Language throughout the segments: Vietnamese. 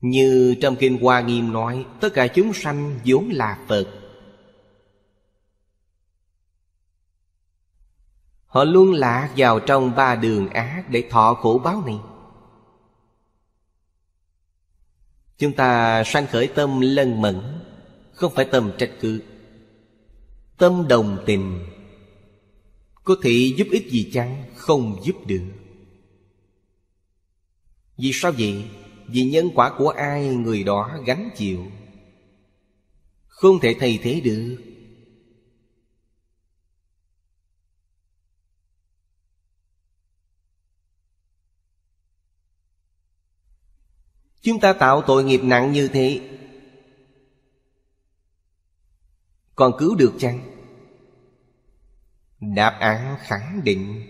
Như trong Kinh Hoa Nghiêm nói, Tất cả chúng sanh vốn là Phật. Họ luôn lạc vào trong ba đường ác Để thọ khổ báo này. Chúng ta sanh khởi tâm lân mẫn, Không phải tâm trách cứ. Tâm đồng tình, Có thể giúp ích gì chăng? Không giúp được. Vì sao vậy? Vì nhân quả của ai người đó gánh chịu? Không thể thay thế được. Chúng ta tạo tội nghiệp nặng như thế. Còn cứu được chăng? Đáp án khẳng định.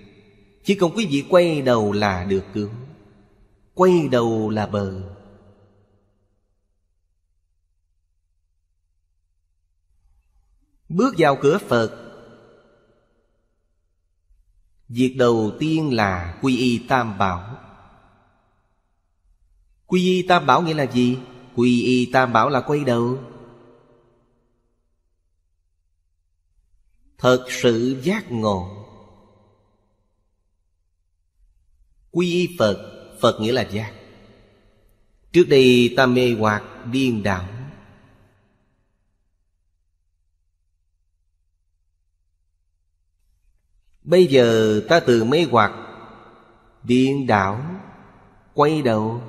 Chỉ cần quý vị quay đầu là được cứu. Quay đầu là bờ. Bước vào cửa Phật. Việc đầu tiên là quy y tam bảo. Quy y tam bảo nghĩa là gì? Quy y tam bảo là quay đầu. Thật sự giác ngộ. Quy y Phật Phật nghĩa là giác Trước đây ta mê hoặc điên đảo. Bây giờ ta từ mê hoặc Điên đảo, Quay đầu.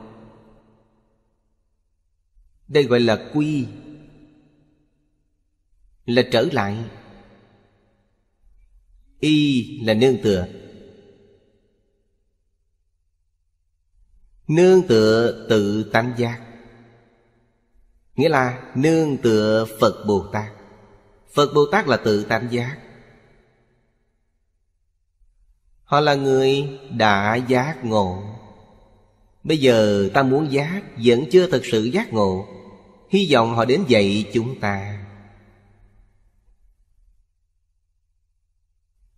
Đây gọi là quy, Là trở lại. Y là nương tựa. Nương tựa tự tánh giác. Nghĩa là nương tựa Phật Bồ Tát. Phật Bồ Tát là tự tánh giác. Họ là người đã giác ngộ. Bây giờ ta muốn giác Vẫn chưa thực sự giác ngộ. Hy vọng họ đến dạy chúng ta.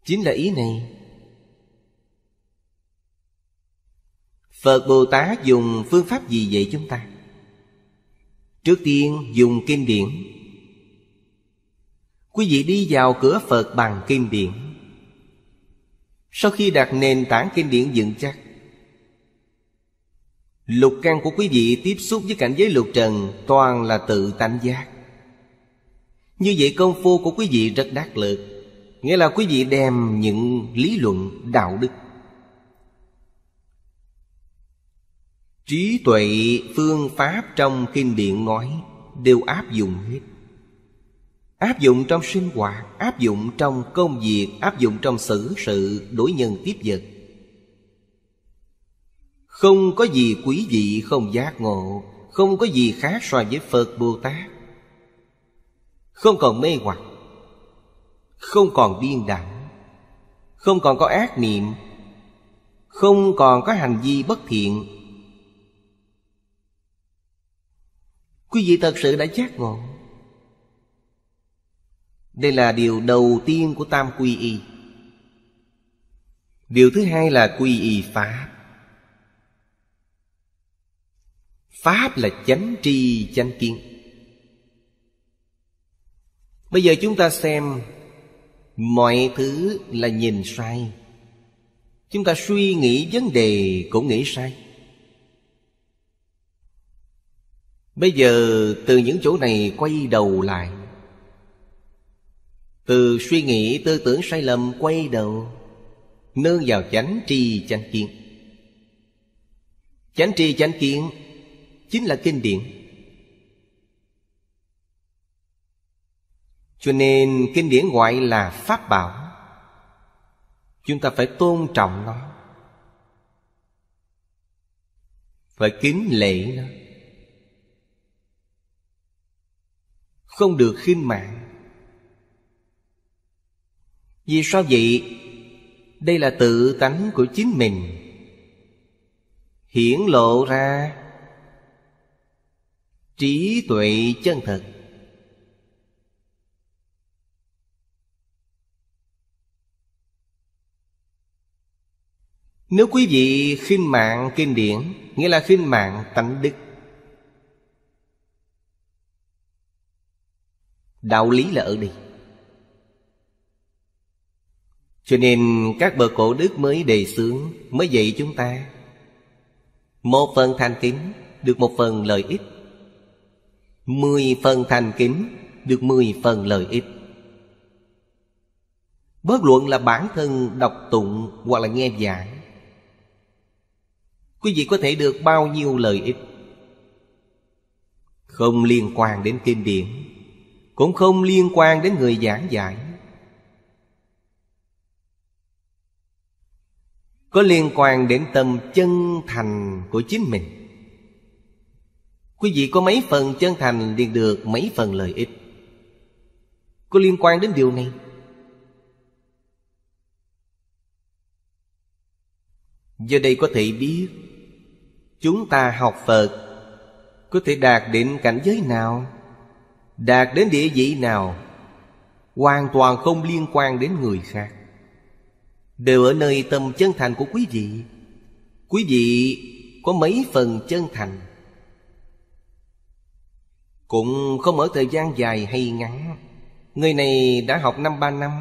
Chính là ý này. Phật Bồ Tát dùng phương pháp gì dạy chúng ta? Trước tiên, dùng kinh điển. Quý vị đi vào cửa Phật bằng kinh điển. Sau khi đặt nền tảng kinh điển vững chắc, Lục căn của quý vị tiếp xúc với cảnh giới lục trần Toàn là tự tánh giác. Như vậy công phu của quý vị rất đắc lực, Nghĩa là quý vị đem những lý luận, đạo đức Trí tuệ phương pháp trong kinh điển nói Đều áp dụng hết. Áp dụng trong sinh hoạt, Áp dụng trong công việc, Áp dụng trong xử sự, Đối nhân tiếp vật. Không có gì quý vị, không giác ngộ, Không có gì khác so với Phật Bồ Tát. Không còn mê hoặc, không còn điên đảo, Không còn có ác niệm, Không còn có hành vi bất thiện Quý vị thật sự đã giác ngộ. Đây là điều đầu tiên của Tam Quy Y. Điều thứ hai là Quy Y Pháp. Pháp là chánh tri, chánh kiến. Bây giờ chúng ta xem mọi thứ là nhìn sai. Chúng ta suy nghĩ vấn đề cũng nghĩ sai. Bây giờ từ những chỗ này quay đầu lại. Từ suy nghĩ tư tưởng sai lầm quay đầu, nương vào chánh tri chánh kiến. Chánh tri chánh kiến chính là kinh điển. Cho nên kinh điển gọi là Pháp Bảo. Chúng ta phải tôn trọng nó. Phải kính lễ nó. Không được khinh mạng. Vì sao vậy? Đây là tự tánh của chính mình. Hiển lộ ra Trí tuệ chân thật. Nếu quý vị khinh mạng kinh điển, Nghĩa là khinh mạng tánh đức Đạo lý là ở đây. Cho nên các bậc cổ đức mới đề xướng, Mới dạy chúng ta. Một phần thành kính Được một phần lợi ích. Mười phần thành kính Được mười phần lợi ích. Bất luận là bản thân đọc tụng Hoặc là nghe giảng Quý vị có thể được bao nhiêu lợi ích? Không liên quan đến kinh điển. Cũng không liên quan đến người giảng giải Có liên quan đến tâm chân thành của chính mình. Quý vị có mấy phần chân thành liền được mấy phần lợi ích? Có liên quan đến điều này? Do đây có thể biết, Chúng ta học Phật Có thể đạt đến cảnh giới nào? Đạt đến địa vị nào, Hoàn toàn không liên quan đến người khác. Đều ở nơi tâm chân thành của quý vị. Quý vị có mấy phần chân thành? Cũng không ở thời gian dài hay ngắn. Người này đã học năm ba năm,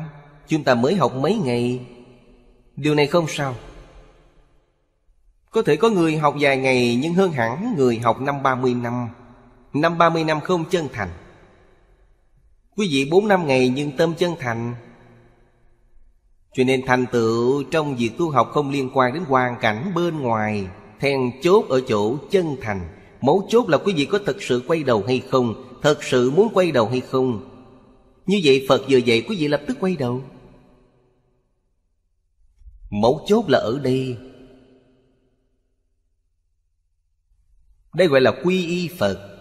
Chúng ta mới học mấy ngày. Điều này không sao. Có thể có người học vài ngày, nhưng hơn hẳn người học năm ba mươi năm. Năm ba mươi năm không chân thành. Quý vị bốn năm ngày nhưng tâm chân thành. Cho nên thành tựu trong việc tu học không liên quan đến hoàn cảnh bên ngoài, Then chốt ở chỗ chân thành. Mấu chốt là quý vị có thật sự quay đầu hay không, Thật sự muốn quay đầu hay không? Như vậy Phật vừa dạy quý vị lập tức quay đầu. Mấu chốt là ở đây. Đây gọi là quy y Phật.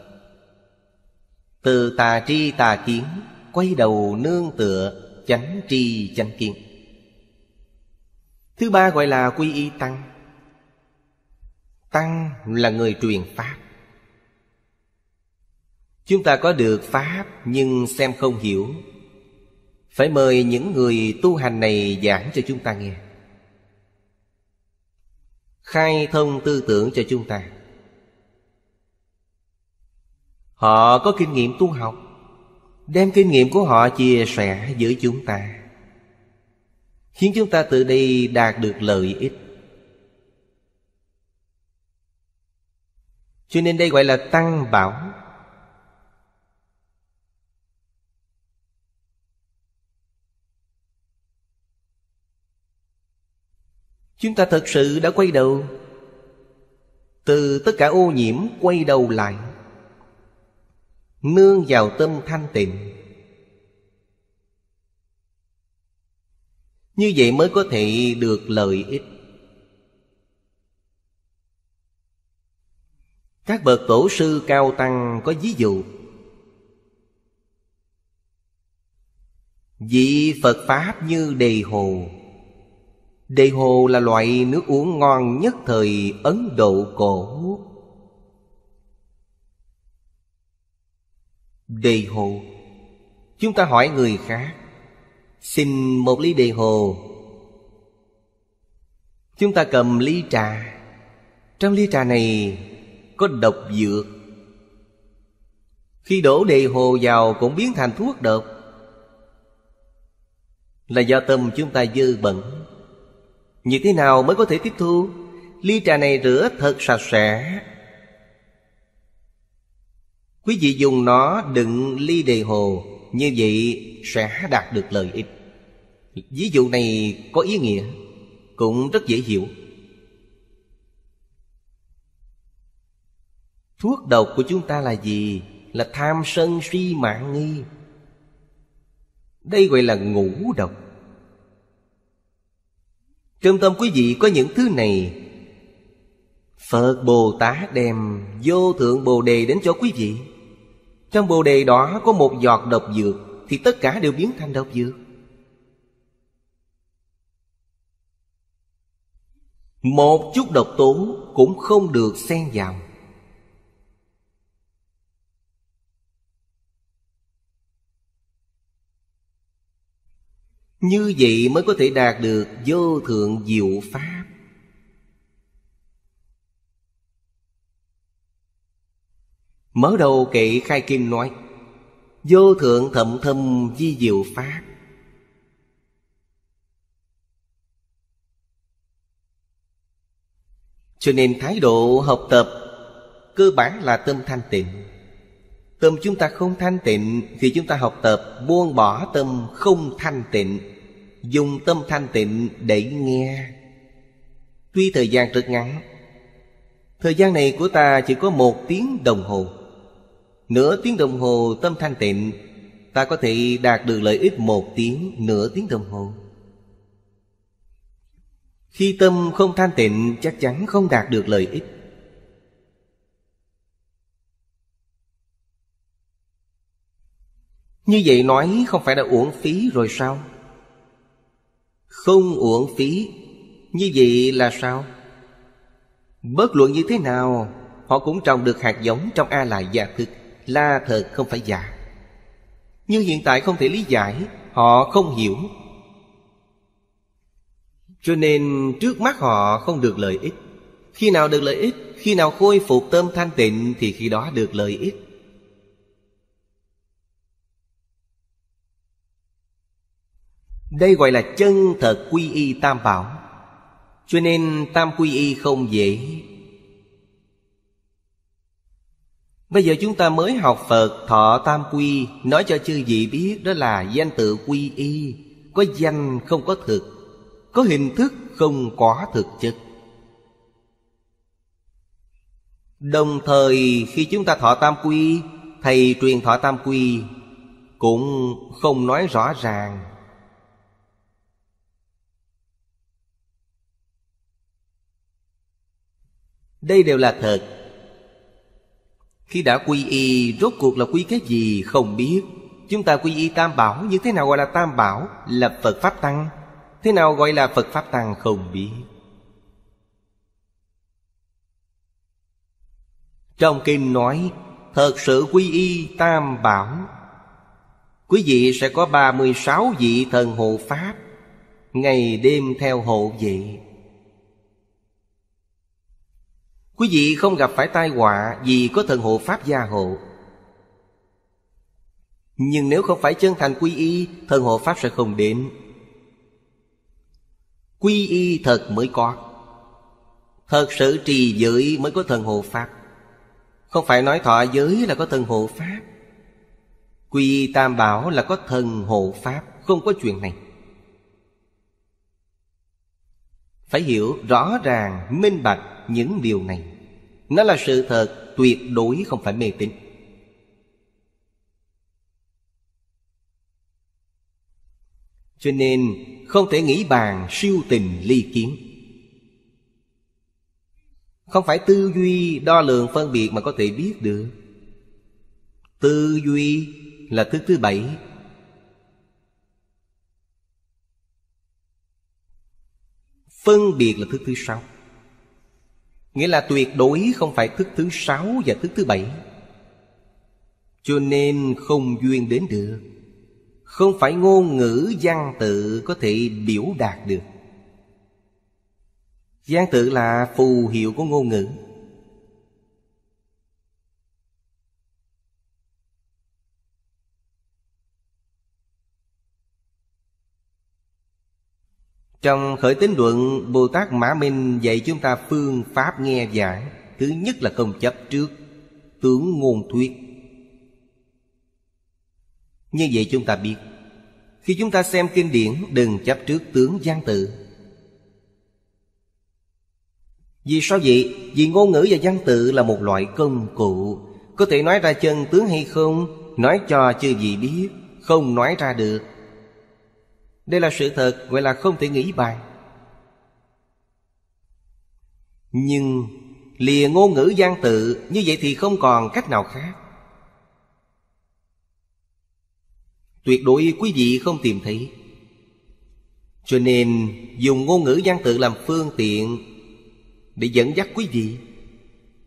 Từ tà tri tà kiến, Quay đầu nương tựa, Chánh tri chánh kiến. Thứ ba gọi là quy y Tăng. Tăng là người truyền Pháp. Chúng ta có được Pháp nhưng xem không hiểu. Phải mời những người tu hành này giảng cho chúng ta nghe. Khai thông tư tưởng cho chúng ta. Họ có kinh nghiệm tu học. Đem kinh nghiệm của họ chia sẻ với chúng ta. Khiến chúng ta từ đây đạt được lợi ích. Cho nên đây gọi là tăng bảo. Chúng ta thật sự đã quay đầu. Từ tất cả ô nhiễm quay đầu lại. Nương vào tâm thanh tịnh. Như vậy mới có thể được lợi ích. Các bậc tổ sư cao tăng có ví dụ. Vị Phật Pháp như đầy hồ. Đầy hồ là loại nước uống ngon nhất thời Ấn Độ cổ. Đề hồ. Chúng ta hỏi người khác. Xin một ly đề hồ. Chúng ta cầm ly trà. Trong ly trà này có độc dược. Khi đổ đề hồ vào cũng biến thành thuốc độc. Là do tâm chúng ta dơ bẩn. Như thế nào mới có thể tiếp thu? Ly trà này rửa thật sạch sẽ. Quý vị dùng nó đựng ly đề hồ, Như vậy sẽ đạt được lợi ích. Ví dụ này có ý nghĩa, Cũng rất dễ hiểu. Thuốc độc của chúng ta là gì? Là tham sân si mạng nghi. Đây gọi là ngũ độc. Trong tâm quý vị có những thứ này. Phật Bồ Tát đem vô thượng Bồ Đề đến cho quý vị trong bồ đề đó có một giọt độc dược, Thì tất cả đều biến thành độc dược. Một chút độc tố cũng không được xen vào. Như vậy mới có thể đạt được vô thượng diệu pháp. Mở đầu kệ khai kim nói, Vô thượng thậm thâm di diệu pháp. Cho nên thái độ học tập Cơ bản là tâm thanh tịnh. Tâm chúng ta không thanh tịnh Thì chúng ta học tập buông bỏ tâm không thanh tịnh, Dùng tâm thanh tịnh để nghe. Tuy thời gian rất ngắn, Thời gian này của ta chỉ có một tiếng đồng hồ. Nửa tiếng đồng hồ tâm thanh tịnh. Ta có thể đạt được lợi ích một tiếng, nửa tiếng đồng hồ. Khi tâm không thanh tịnh chắc chắn không đạt được lợi ích. Như vậy nói không phải đã uổng phí rồi sao? Không uổng phí. Như vậy là sao? Bất luận như thế nào Họ cũng trồng được hạt giống trong A lại gia thức. Là thật không phải giả. Nhưng hiện tại không thể lý giải, Họ không hiểu. Cho nên trước mắt họ không được lợi ích. Khi nào được lợi ích, Khi nào khôi phục tâm thanh tịnh, Thì khi đó được lợi ích. Đây gọi là chân thật quy y tam bảo. Cho nên tam quy y không dễ Bây giờ chúng ta mới học Phật, thọ tam quy. Nói cho chư vị biết đó là danh tự quy y. Có danh không có thực, Có hình thức không có thực chất. Đồng thời, khi chúng ta thọ tam quy, Thầy truyền thọ tam quy Cũng không nói rõ ràng. Đây đều là thật. Khi đã quy y, Rốt cuộc là quy cái gì không biết. Chúng ta quy y tam bảo, Như thế nào gọi là tam bảo? Là Phật Pháp Tăng. Thế nào gọi là Phật Pháp Tăng không biết. Trong kinh nói, Thật sự quy y tam bảo. Quý vị sẽ có 36 vị thần hộ Pháp, Ngày đêm theo hộ vệ. Quý vị không gặp phải tai họa Vì có thần hộ Pháp gia hộ. Nhưng nếu không phải chân thành quy y, Thần hộ Pháp sẽ không đến. Quy y thật mới có. Thật sự trì giới mới có thần hộ Pháp. Không phải nói thọ giới là có thần hộ Pháp. Quy y tam bảo là có thần hộ Pháp. Không có chuyện này. Phải hiểu rõ ràng, minh bạch những điều này. Nó là sự thật tuyệt đối không phải mê tín. Cho nên không thể nghĩ bàn siêu tình ly kiến. Không phải tư duy đo lường phân biệt mà có thể biết được. Tư duy là thứ thứ bảy Phân biệt là thức thứ sáu. Nghĩa là tuyệt đối không phải thức thứ sáu và thức thứ bảy. Cho nên không duyên đến được. Không phải ngôn ngữ, văn tự có thể biểu đạt được. Văn tự là phù hiệu của ngôn ngữ. Trong khởi tín luận Bồ Tát Mã Minh dạy chúng ta phương pháp nghe giảng Thứ nhất là không chấp trước Tướng ngôn thuyết. Như vậy chúng ta biết, Khi chúng ta xem kinh điển, Đừng chấp trước tướng gian tự. Vì sao vậy? Vì ngôn ngữ và văn tự là một loại công cụ. Có thể nói ra chân tướng hay không, Nói cho chưa gì biết, Không nói ra được đây là sự thật gọi là không thể nghĩ bàn Nhưng lìa ngôn ngữ gian tự, Như vậy thì không còn cách nào khác. Tuyệt đối quý vị không tìm thấy. Cho nên, dùng ngôn ngữ gian tự làm phương tiện Để dẫn dắt quý vị.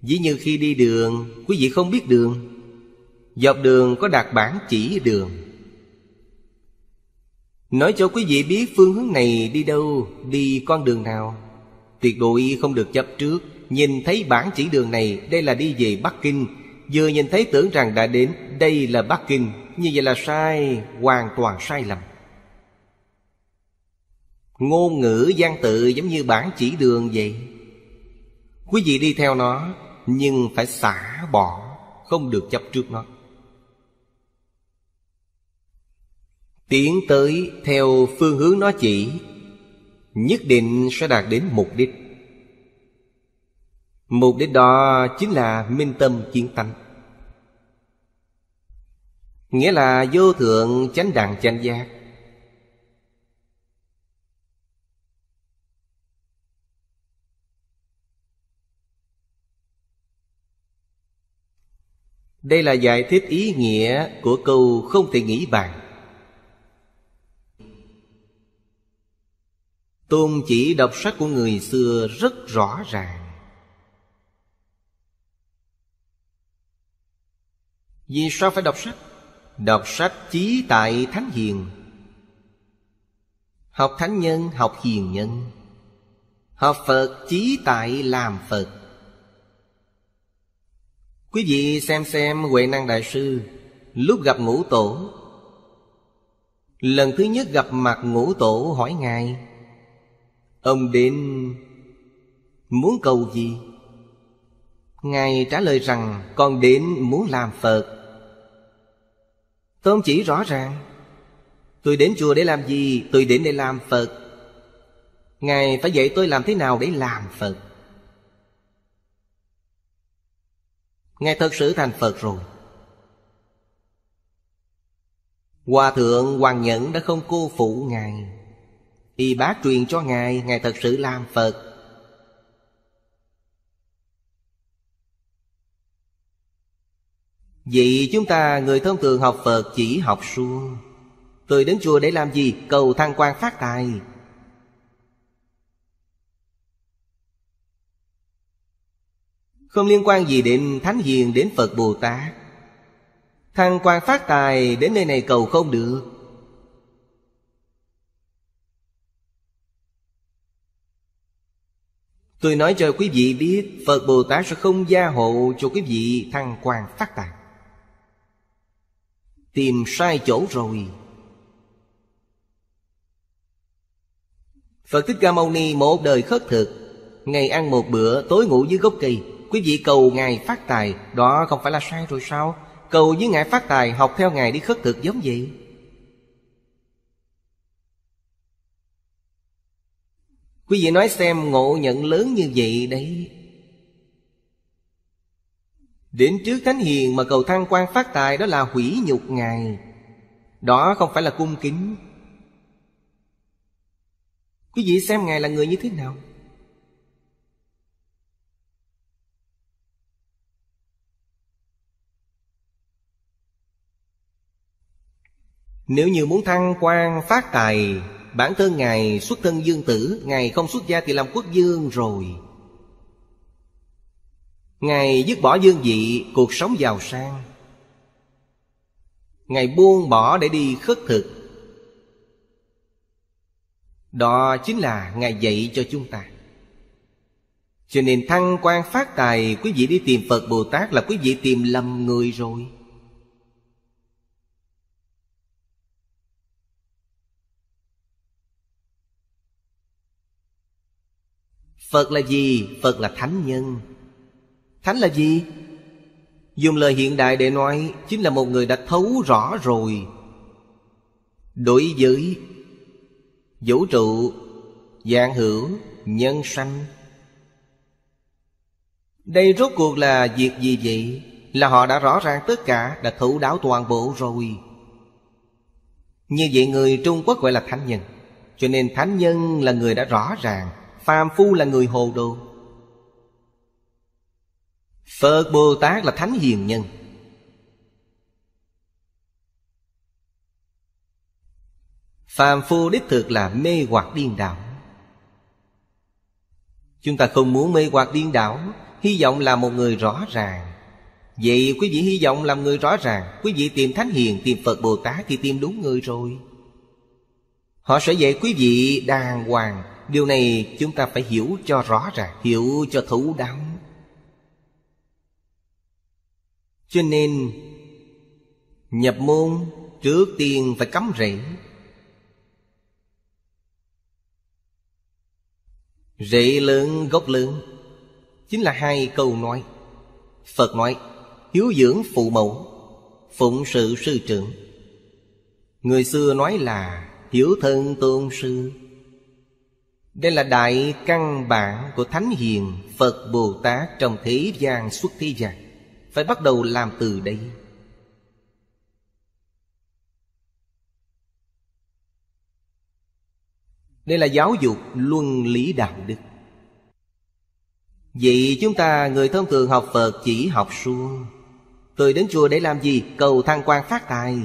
Ví như khi đi đường, Quý vị không biết đường. Dọc đường có đặt bản chỉ đường. Nói cho quý vị biết phương hướng này đi đâu, Đi con đường nào. Tuyệt đối không được chấp trước, Nhìn thấy bản chỉ đường này, Đây là đi về Bắc Kinh. Vừa nhìn thấy tưởng rằng đã đến, Đây là Bắc Kinh. Như vậy là sai, Hoàn toàn sai lầm. Ngôn ngữ gian tự giống như bản chỉ đường vậy. Quý vị đi theo nó, Nhưng phải xả bỏ, Không được chấp trước nó. Tiến tới theo phương hướng nó chỉ, Nhất định sẽ đạt đến mục đích. Mục đích đó chính là minh tâm kiến tánh. Nghĩa là vô thượng chánh đẳng chánh giác. Đây là giải thích ý nghĩa của câu không thể nghĩ bàn. Tôn chỉ đọc sách của người xưa rất rõ ràng. Vì sao phải đọc sách? Đọc sách chí tại Thánh Hiền. Học Thánh Nhân, học Hiền Nhân. Học Phật chí tại làm Phật. Quý vị xem xem Huệ Năng Đại Sư Lúc gặp ngũ tổ. Lần thứ nhất gặp mặt ngũ tổ hỏi Ngài Ông đến, muốn cầu gì? Ngài trả lời rằng, Con đến muốn làm Phật. Tôn chỉ rõ ràng. Tôi đến chùa để làm gì? Tôi đến để làm Phật. Ngài phải dạy tôi làm thế nào để làm Phật. Ngài thật sự thành Phật rồi. Hòa thượng Hoàng Nhẫn đã không cô phụ Ngài. Y bác truyền cho Ngài Ngài thật sự làm Phật. Vậy chúng ta, người thông thường học Phật chỉ học suông. Tôi đến chùa để làm gì? Cầu thăng quan phát tài. Không liên quan gì đến Thánh Hiền, đến Phật Bồ Tát. Thăng quan phát tài đến nơi này cầu không được. Tôi nói cho quý vị biết, Phật Bồ Tát sẽ không gia hộ cho quý vị thăng quan phát tài Tìm sai chỗ rồi. Phật Thích Ca Mâu Ni một đời khất thực. Ngày ăn một bữa, tối ngủ dưới gốc cây. Quý vị cầu Ngài phát tài. Đó không phải là sai rồi sao? Cầu với Ngài phát tài, Học theo Ngài đi khất thực giống vậy. Quý vị nói xem ngộ nhận lớn như vậy đấy. Đến trước Thánh Hiền mà cầu thăng quan phát tài Đó là hủy nhục Ngài. Đó không phải là cung kính. Quý vị xem Ngài là người như thế nào? Nếu như muốn thăng quan phát tài Bản thân Ngài xuất thân dương tử, Ngài không xuất gia thì làm quốc dương rồi. Ngài dứt bỏ dương vị, Cuộc sống giàu sang. Ngài buông bỏ để đi khất thực. Đó chính là Ngài dạy cho chúng ta. Cho nên thăng quan phát tài, Quý vị đi tìm Phật Bồ Tát Là quý vị tìm lầm người rồi. Phật là gì? Phật là thánh nhân Thánh là gì? Dùng lời hiện đại để nói, Chính là một người đã thấu rõ rồi Đối với Vũ trụ, Dạng hữu, Nhân sanh Đây rốt cuộc là việc gì vậy? Là họ đã rõ ràng tất cả, Đã thấu đáo toàn bộ rồi Như vậy người Trung Quốc gọi là thánh nhân, Cho nên thánh nhân là người đã rõ ràng phàm phu là người hồ đồ. Phật Bồ Tát là thánh hiền nhân. Phàm phu đích thực là mê hoặc điên đảo. Chúng ta không muốn mê hoặc điên đảo Hy vọng là một người rõ ràng. Vậy quý vị hy vọng làm người rõ ràng Quý vị tìm Thánh Hiền, tìm Phật Bồ Tát Thì tìm đúng người rồi. Họ sẽ dạy quý vị đàng hoàng Điều này chúng ta phải hiểu cho rõ ràng, Hiểu cho thấu đáo. Nhập môn trước tiên phải cắm rễ. Rễ lớn, gốc lớn, Chính là hai câu nói. Phật nói, Hiếu dưỡng phụ mẫu, Phụng sự sư trưởng. Người xưa nói là, Hiếu thân tôn sư. Đây là đại căn bản của Thánh Hiền, Phật Bồ Tát trong thế gian xuất thế gian. Phải bắt đầu làm từ đây. Đây là giáo dục luân lý đạo đức. Vậy chúng ta, người thông thường học Phật chỉ học suông. Tôi đến chùa để làm gì? Cầu thăng quan phát tài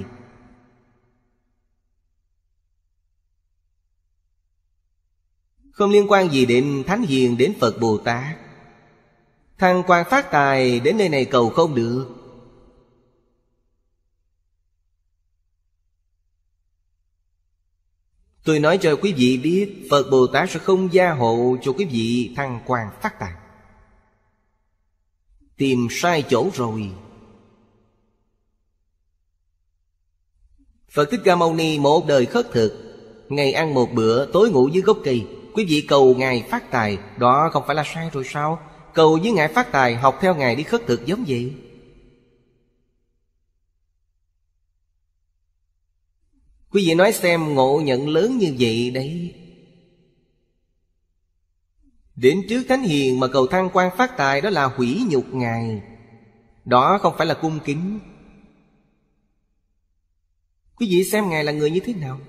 Không liên quan gì đến Thánh Hiền, đến Phật Bồ Tát. Thăng quan phát tài đến nơi này cầu không được. Tôi nói cho quý vị biết, Phật Bồ Tát sẽ không gia hộ cho quý vị thăng quan phát tài. Tìm sai chỗ rồi. Phật Thích Ca Mâu Ni một đời khất thực, Ngày ăn một bữa, tối ngủ dưới gốc cây. Quý vị cầu Ngài phát tài, Đó không phải là sai rồi sao? Cầu với Ngài phát tài, Học theo Ngài đi khất thực giống vậy. Quý vị nói xem ngộ nhận lớn như vậy đấy. Đến trước Thánh Hiền mà cầu thăng quan phát tài Đó là hủy nhục Ngài. Đó không phải là cung kính. Quý vị xem Ngài là người như thế nào?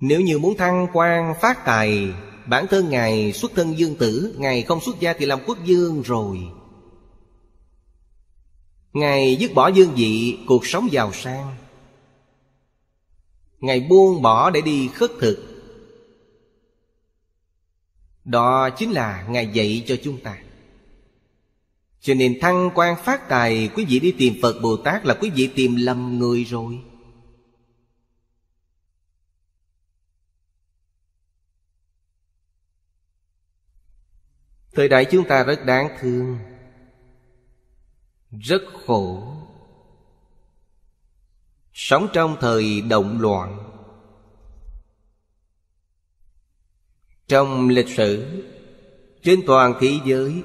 Nếu như muốn thăng quan phát tài, Bản thân Ngài xuất thân dương tử, Ngài không xuất gia thì làm quốc dương rồi. Ngài dứt bỏ dương vị, Cuộc sống giàu sang. Ngài buông bỏ để đi khất thực. Đó chính là Ngài dạy cho chúng ta. Cho nên thăng quan phát tài, Quý vị đi tìm Phật Bồ Tát Là quý vị tìm lầm người rồi. Thời đại chúng ta rất đáng thương. Rất khổ. Sống trong thời động loạn. Trong lịch sử, Trên toàn thế giới,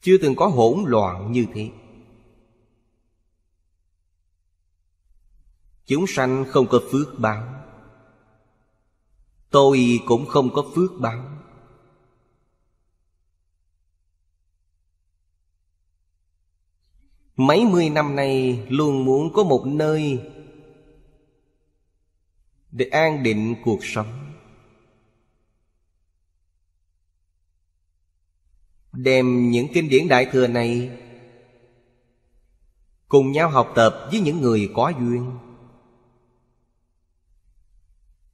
Chưa từng có hỗn loạn như thế. Chúng sanh không có phước báo. Tôi cũng không có phước báo. Mấy mươi năm nay luôn muốn có một nơi Để an định cuộc sống. Đem những kinh điển đại thừa này Cùng nhau học tập với những người có duyên.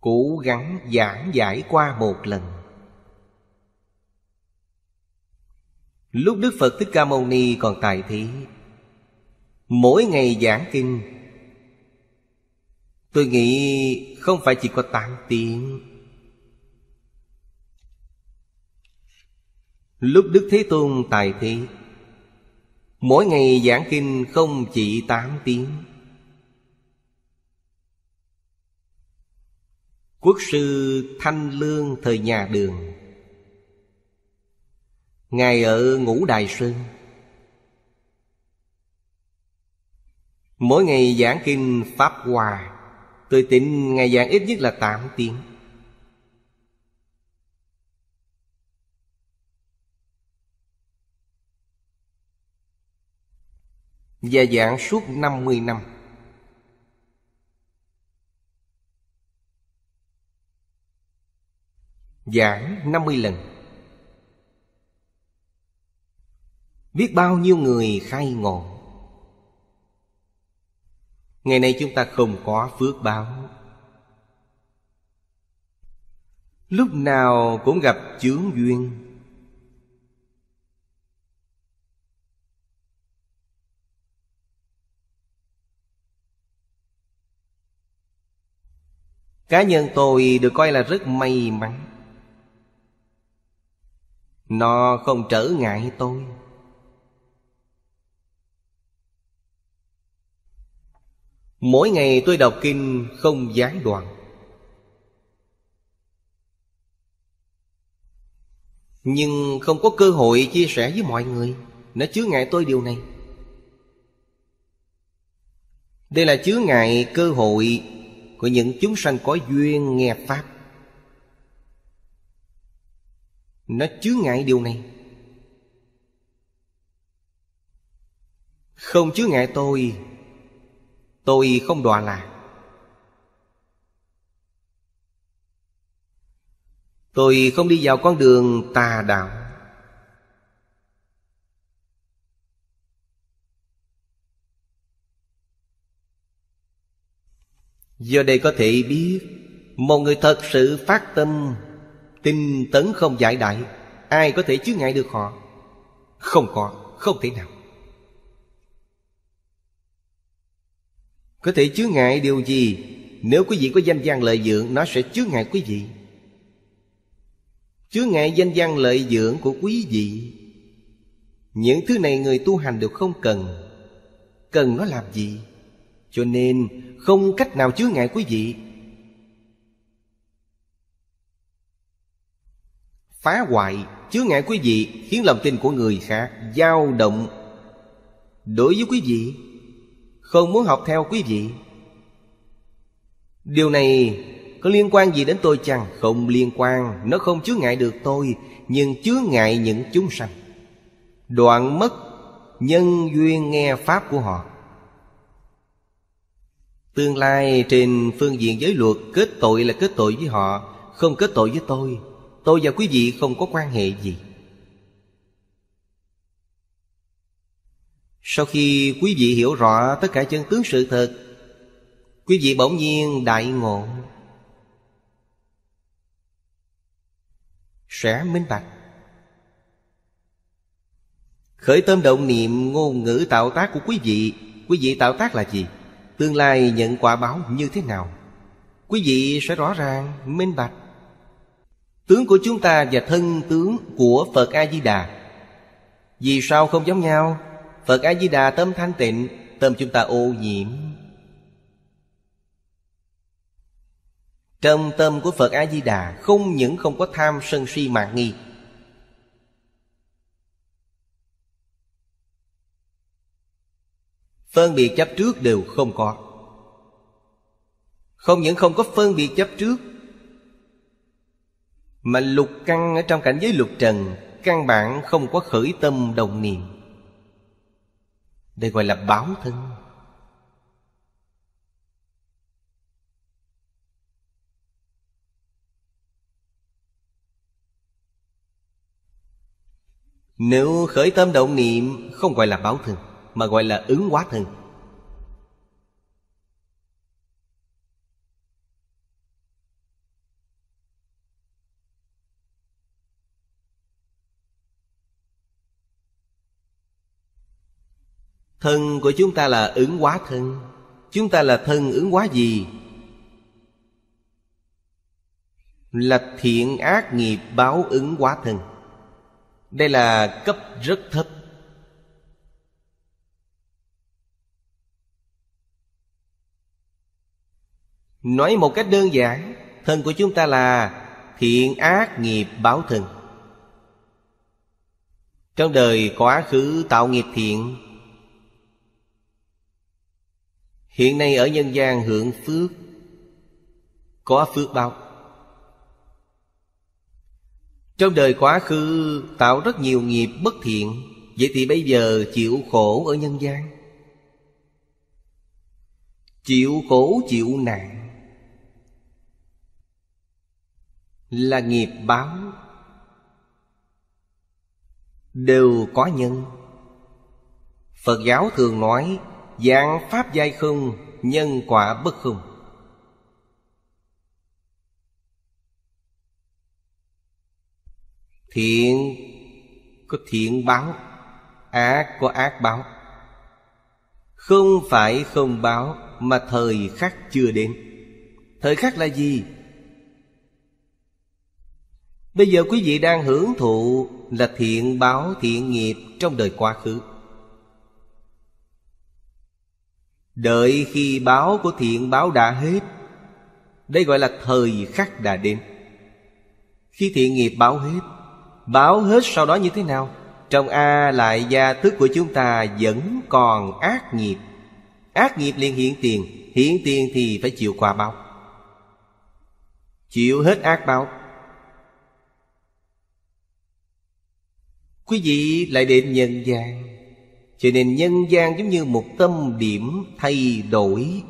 Cố gắng giảng giải qua một lần. Lúc Đức Phật Thích Ca Mâu Ni còn tại thế Mỗi ngày giảng kinh. Tôi nghĩ không phải chỉ có 8 tiếng. Lúc Đức Thế Tôn tài thế, Mỗi ngày giảng kinh không chỉ 8 tiếng. Quốc sư Thanh Lương thời nhà đường, Ngài ở Ngũ Đài Sơn. Mỗi ngày giảng kinh Pháp Hòa Tôi tính ngày giảng ít nhất là 8 tiếng. Và giảng suốt 50 năm. Giảng 50 lần. Biết bao nhiêu người khai ngộ. Ngày nay chúng ta không có phước báo. Lúc nào cũng gặp chướng duyên. Cá nhân tôi được coi là rất may mắn. Nó không trở ngại tôi. Mỗi ngày tôi đọc kinh không gián đoạn. Nhưng không có cơ hội chia sẻ với mọi người, Nó chứa ngại tôi điều này. Đây là chứa ngại cơ hội Của những chúng sanh có duyên nghe Pháp. Nó chứa ngại điều này. Không chứa ngại tôi Tôi không đọa lạc. Tôi không đi vào con đường tà đạo. Giờ đây có thể biết Một người thật sự phát tâm Tinh tấn không giải đại Ai có thể chứa ngại được họ? Không có, không thể nào. Có thể chứa ngại điều gì? Nếu quý vị có danh gian lợi dưỡng, Nó sẽ chứa ngại quý vị. Chứa ngại danh gian lợi dưỡng của quý vị. Những thứ này người tu hành đều không cần. Cần nó làm gì? Cho nên, không cách nào chứa ngại quý vị. Phá hoại, chứa ngại quý vị, Khiến lòng tin của người khác dao động. Đối với quý vị không muốn học theo quý vị. Điều này có liên quan gì đến tôi chăng? Không liên quan. Nó không chứa ngại được tôi, Nhưng chứa ngại những chúng sanh. Đoạn mất nhân duyên nghe Pháp của họ. Tương lai trên phương diện giới luật, Kết tội là kết tội với họ, Không kết tội với tôi. Tôi và quý vị không có quan hệ gì. Sau khi quý vị hiểu rõ tất cả chân tướng sự thật, Quý vị bỗng nhiên đại ngộ. Sẽ minh bạch. Khởi tâm động niệm ngôn ngữ tạo tác của quý vị. Quý vị tạo tác là gì? Tương lai nhận quả báo như thế nào? Quý vị sẽ rõ ràng, minh bạch. Tướng của chúng ta và thân tướng của phật a di đà. Vì sao không giống nhau? Phật a di đà tâm thanh tịnh, tâm chúng ta ô nhiễm. Trong tâm của Phật A-di-đà, Không những không có tham sân si mạc nghi. Phân biệt chấp trước đều không có. Không những không có phân biệt chấp trước, Mà lục căn ở trong cảnh giới lục trần, Căn bản không có khởi tâm đồng niệm. Đây gọi là báo thân. Nếu khởi tâm động niệm, Không gọi là báo thân, Mà gọi là ứng hóa thân. Thân của chúng ta là ứng hóa thân. Chúng ta là thân ứng hóa gì? Là thiện ác nghiệp báo ứng hóa thân. Đây là cấp rất thấp. Nói một cách đơn giản, Thân của chúng ta là thiện ác nghiệp báo thân. Trong đời quá khứ tạo nghiệp thiện Hiện nay ở nhân gian hưởng phước. Có phước báo trong đời quá khứ, tạo rất nhiều nghiệp bất thiện. Vậy thì bây giờ chịu khổ ở nhân gian? Chịu khổ, chịu nạn. Là nghiệp báo. Đều có nhân. Phật giáo thường nói Dạng pháp giai không Nhân quả bất không Thiện có thiện báo, Ác có ác báo. Không phải không báo, Mà thời khắc chưa đến. Thời khắc là gì? Bây giờ quý vị đang hưởng thụ là thiện báo, thiện nghiệp trong đời quá khứ. Đợi khi báo của thiện báo đã hết. Đây gọi là thời khắc đã đến. Khi thiện nghiệp báo hết Báo hết sau đó như thế nào? Trong A lại gia thức của chúng ta vẫn còn ác nghiệp. Ác nghiệp liền hiện tiền Hiện tiền thì phải chịu quả báo. Chịu hết ác báo. Quý vị lại đến nhân gian. Cho nên nhân gian giống như một tâm điểm thay đổi.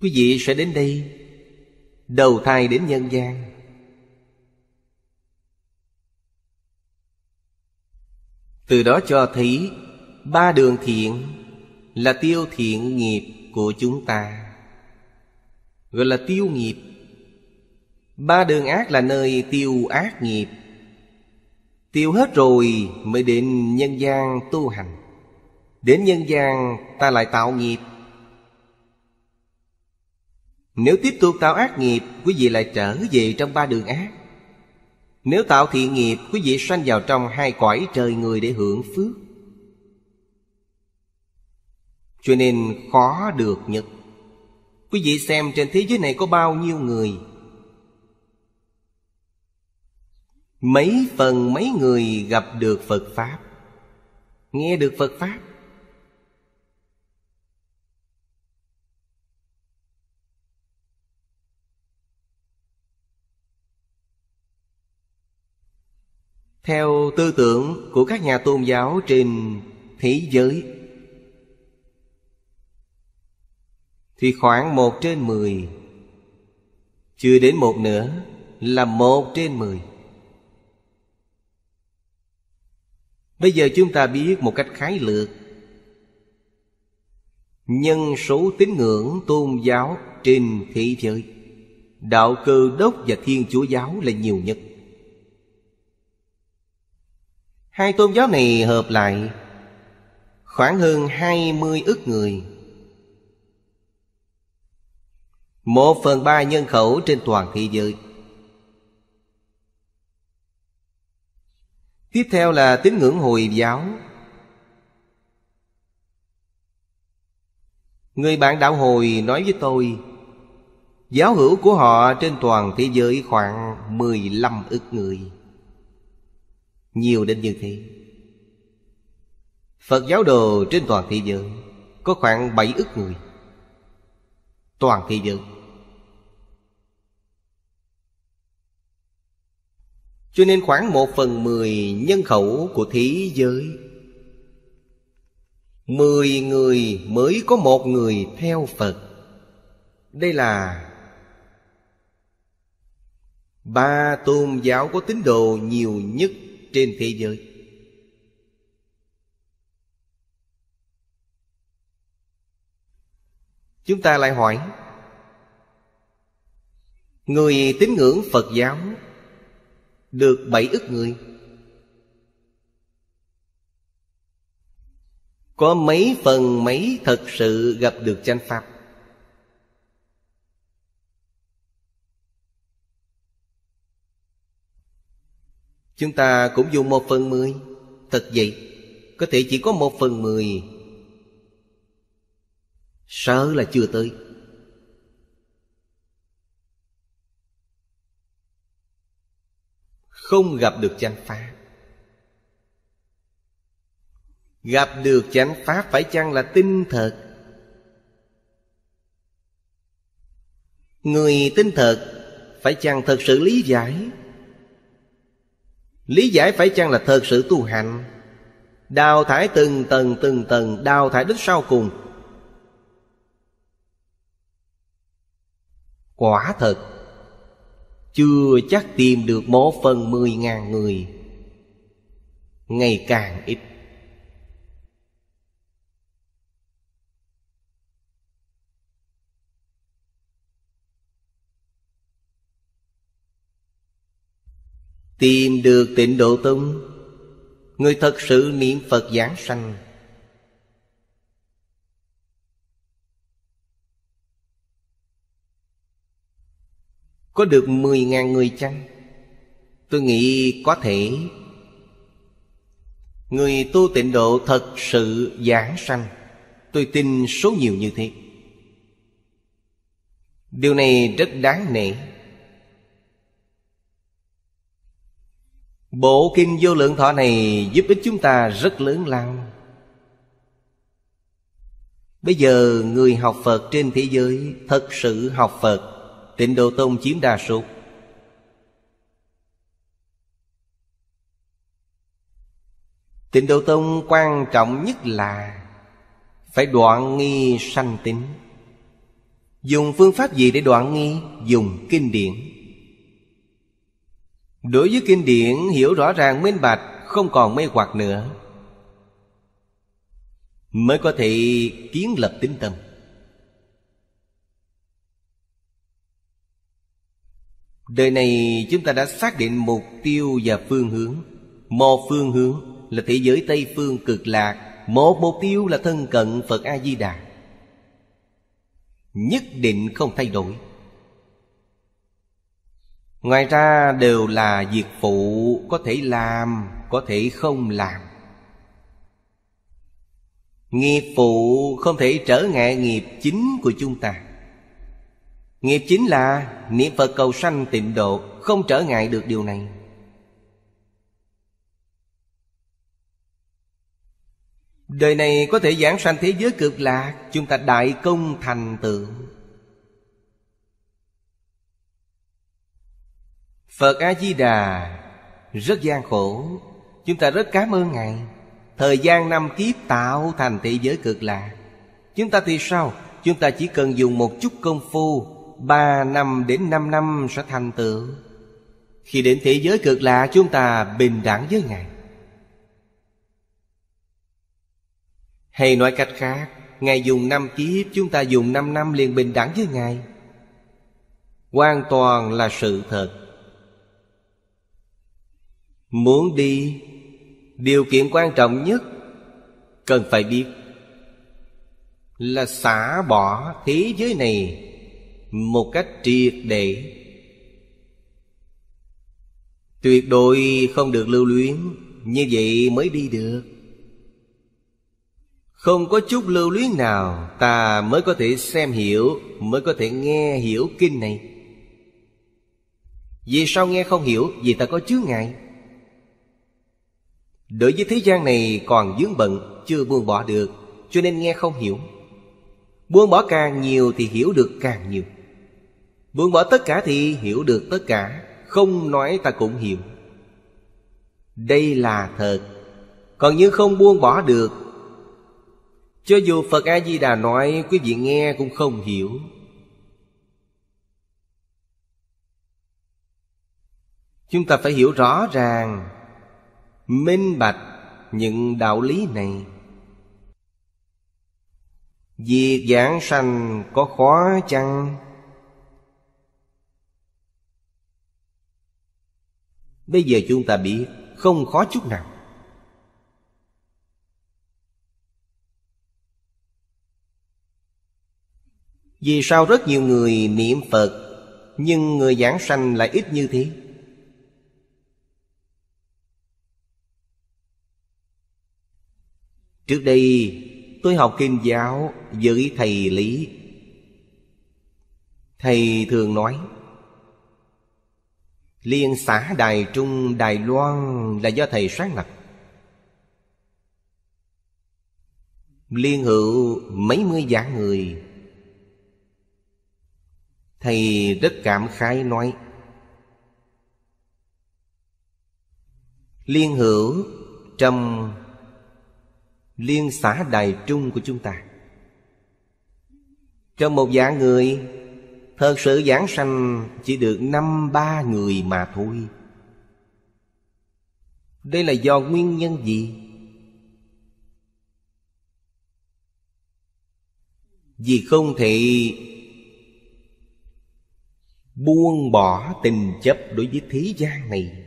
Quý vị sẽ đến đây, Đầu thai đến nhân gian. Từ đó cho thấy Ba đường thiện Là tiêu thiện nghiệp của chúng ta. Gọi là tiêu nghiệp. Ba đường ác là nơi tiêu ác nghiệp. Tiêu hết rồi mới đến nhân gian tu hành. Đến nhân gian ta lại tạo nghiệp. Nếu tiếp tục tạo ác nghiệp, Quý vị lại trở về trong ba đường ác. Nếu tạo thiện nghiệp, Quý vị sanh vào trong hai cõi trời người để hưởng phước. Cho nên khó được nhất Quý vị xem trên thế giới này có bao nhiêu người Mấy phần mấy người gặp được Phật Pháp. Nghe được Phật Pháp. Theo tư tưởng của các nhà tôn giáo trên thế giới, Thì khoảng một trên mười, Chưa đến một nữa, Là một trên mười. Bây giờ chúng ta biết một cách khái lược. Nhân số tín ngưỡng tôn giáo trên thế giới. Đạo cơ đốc và thiên chúa giáo là nhiều nhất. Hai tôn giáo này hợp lại, Khoảng hơn hai mươi ức người. Một phần ba nhân khẩu trên toàn thế giới. Tiếp theo là tín ngưỡng Hồi giáo. Người bạn đạo Hồi nói với tôi, Giáo hữu của họ trên toàn thế giới khoảng 15 ức người. Nhiều đến như thế. Phật giáo đồ trên toàn thế giới Có khoảng 7 ức người. Toàn thế giới. Cho nên khoảng một phần mười nhân khẩu của thế giới, Mười người mới có một người theo Phật. Đây là Ba tôn giáo có tín đồ nhiều nhất trên thế giới. Chúng ta lại hỏi, Người tín ngưỡng Phật giáo được bảy ức người. Có mấy phần mấy thật sự gặp được chánh Pháp? Chúng ta cũng dùng một phần mười. Thật vậy, Có thể chỉ có một phần mười. Sợ là chưa tới. Không gặp được chánh Pháp. Gặp được chánh Pháp phải chăng là tinh thật? Người tinh thật, Phải chăng thật sự lý giải? Lý giải phải chăng là thật sự tu hành? Đào thải từng tầng từng tầng, Đào thải đến sau cùng. Quả thật chưa chắc tìm được một phần mười ngàn người. Ngày càng ít. Tìm được tịnh độ tông, Người thật sự niệm Phật giảng sanh. Có được 10.000 người chăng? Tôi nghĩ có thể. Người tu tịnh độ thật sự giảng sanh. Tôi tin số nhiều như thế. Điều này rất đáng nể. Bộ kinh vô lượng thọ này giúp ích chúng ta rất lớn lao. Bây giờ người học Phật trên thế giới Thật sự học Phật. Tịnh Độ Tông chiếm đa số. Tịnh Độ Tông quan trọng nhất là Phải đoạn nghi sanh tính Dùng phương pháp gì để đoạn nghi? Dùng kinh điển. Đối với kinh điển, hiểu rõ ràng minh bạch, Không còn mê hoặc nữa, Mới có thể kiến lập tính tâm. Đời này chúng ta đã xác định mục tiêu và phương hướng. Một phương hướng là thế giới Tây Phương cực lạc Một mục tiêu là thân cận Phật A-di-đà. Nhất định không thay đổi. Ngoài ra đều là việc phụ Có thể làm, có thể không làm. Nghiệp phụ không thể trở ngại nghiệp chính của chúng ta. Nghiệp chính là niệm Phật cầu sanh tịnh độ, Không trở ngại được điều này. Đời này có thể giảng sanh thế giới cực lạc, Chúng ta đại công thành tựu. Phật A-di-đà, Rất gian khổ. Chúng ta rất cảm ơn Ngài. Thời gian năm kiếp tạo thành thế giới cực lạc. Chúng ta thì sao? Chúng ta chỉ cần dùng một chút công phu Ba năm đến năm năm sẽ thành tựu. Khi đến thế giới cực lạ, Chúng ta bình đẳng với Ngài. Hay nói cách khác, Ngài dùng năm kiếp, Chúng ta dùng năm năm liền bình đẳng với Ngài. Hoàn toàn là sự thật. Muốn đi, Điều kiện quan trọng nhất Cần phải biết Là xả bỏ thế giới này một cách triệt để. Tuyệt đối không được lưu luyến, Như vậy mới đi được. Không có chút lưu luyến nào, Ta mới có thể xem hiểu, Mới có thể nghe hiểu kinh này. Vì sao nghe không hiểu? Vì ta có chướng ngại. Đối với thế gian này còn dướng bận, Chưa buông bỏ được, Cho nên nghe không hiểu. Buông bỏ càng nhiều thì hiểu được càng nhiều. Buông bỏ tất cả thì hiểu được tất cả, Không nói ta cũng hiểu. Đây là thật, Còn như không buông bỏ được. Cho dù Phật A-di-đà nói, Quý vị nghe cũng không hiểu. Chúng ta phải hiểu rõ ràng, Minh bạch những đạo lý này. Việc giảng sanh có khó chăng? Bây giờ chúng ta biết, Không khó chút nào. Vì sao rất nhiều người niệm Phật, Nhưng người giảng sanh lại ít như thế? Trước đây, tôi học kinh giáo với thầy Lý. Thầy thường nói Liên xã Đài Trung, Đài Loan là do thầy sáng lập. Liên hữu mấy mươi dạng người. Thầy rất cảm khái nói, Liên hữu trong liên xã đài trung của chúng ta. Trong một dạng người Thật sự giảng sanh chỉ được năm ba người mà thôi Đây là do nguyên nhân gì? Vì không thể Buông bỏ tình chấp đối với thế gian này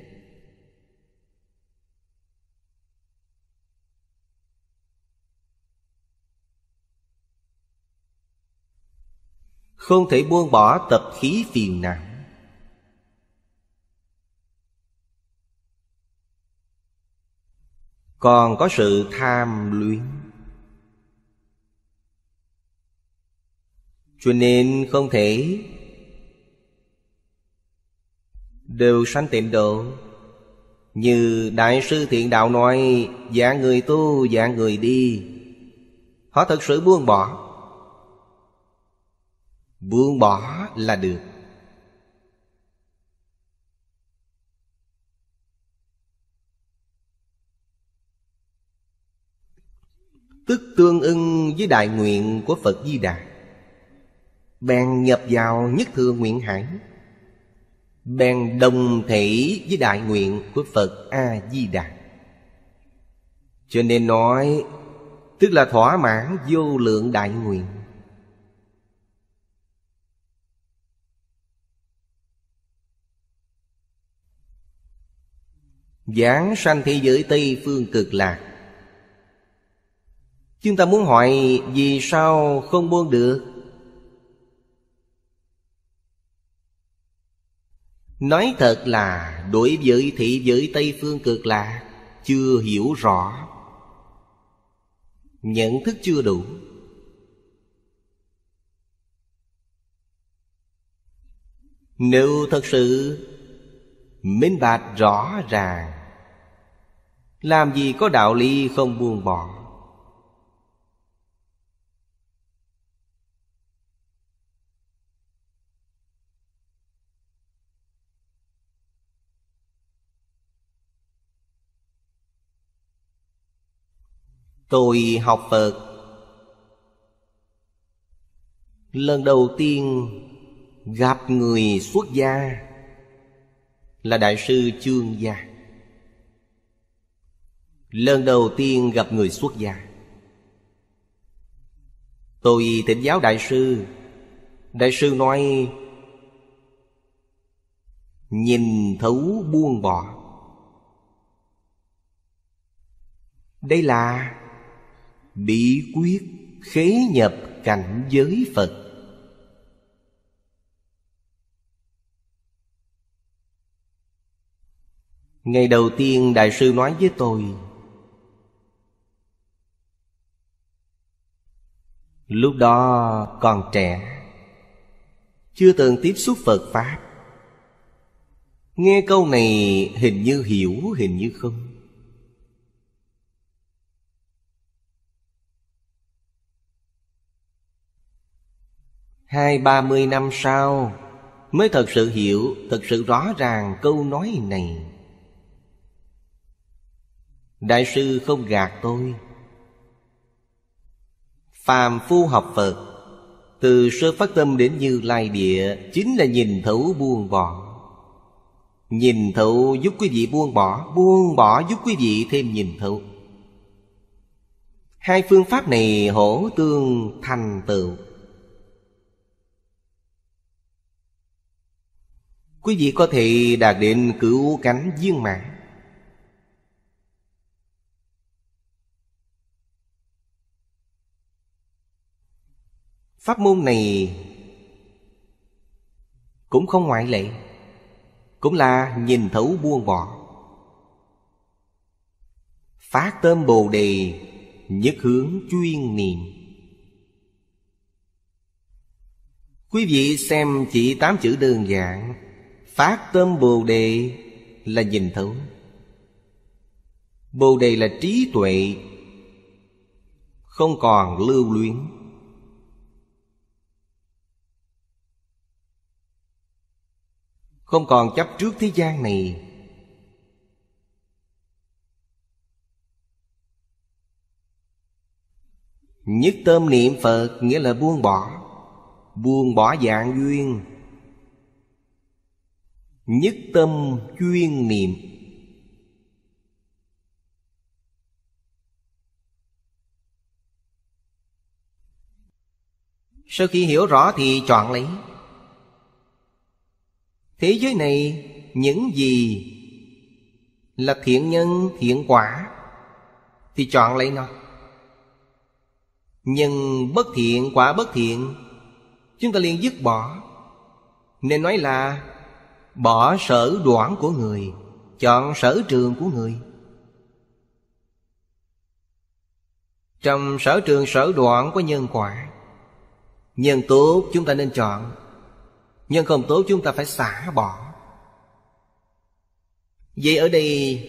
Không thể buông bỏ tập khí phiền não. Còn có sự tham luyến. Cho nên không thể Đều sanh tịnh độ. Như Đại sư Thiện Đạo nói Dạng người tu, dạng người đi. Họ thật sự buông bỏ. Buông bỏ là được. Tức tương ưng với đại nguyện của Phật Di Đà. Bèn nhập vào nhất thừa nguyện hải. Bèn đồng thể với đại nguyện của Phật A-di-đà Cho nên nói, Tức là thỏa mãn vô lượng đại nguyện. Giảng sanh thế giới Tây Phương cực lạc. Chúng ta muốn hỏi Vì sao không buông được? Nói thật là đối với thị giới Tây Phương cực lạc Chưa hiểu rõ. Nhận thức chưa đủ. Nếu thật sự minh bạch rõ ràng làm gì có đạo lý không buông bỏ? Tôi học Phật. Lần đầu tiên gặp người xuất gia Là Đại sư Chương Gia. Lần đầu tiên gặp người xuất gia. Tôi thỉnh giáo Đại sư. Đại sư nói, Nhìn thấu buông bỏ. Đây là bí quyết khế nhập cảnh giới phật. Ngày đầu tiên đại sư nói với tôi lúc đó còn trẻ, chưa từng tiếp xúc phật pháp. Nghe câu này hình như hiểu, hình như không. Hai, ba mươi năm sau Mới thật sự hiểu, Thật sự rõ ràng câu nói này. Đại sư không gạt tôi. Phàm phu học Phật. Từ sơ phát tâm đến như lai địa, Chính là nhìn thấu buông bỏ. Nhìn thấu giúp quý vị buông bỏ Buông bỏ giúp quý vị thêm nhìn thấu. Hai phương pháp này hỗ tương thành tựu. Quý vị có thể đạt đến cứu cánh viên mãn. Pháp môn này Cũng không ngoại lệ, Cũng là nhìn thấu buông bỏ. Phát tâm Bồ Đề, Nhất hướng chuyên niệm. Quý vị xem chỉ tám chữ đơn giản, Phát tâm Bồ Đề là nhìn thấu. Bồ Đề là trí tuệ, Không còn lưu luyến. Không còn chấp trước thế gian này. Nhất tâm niệm Phật, nghĩa là buông bỏ. Buông bỏ dạng duyên. Nhất tâm chuyên niệm. Sau khi hiểu rõ thì chọn lấy. Thế giới này, những gì là thiện nhân, thiện quả, Thì chọn lấy nó. Nhưng bất thiện quả bất thiện, Chúng ta liền dứt bỏ. Nên nói là, Bỏ sở đoạn của người, Chọn sở trường của người. Trong sở trường sở đoạn có nhân quả, Nhân tốt chúng ta nên chọn. Nhân không tốt chúng ta phải xả bỏ. Vậy ở đây,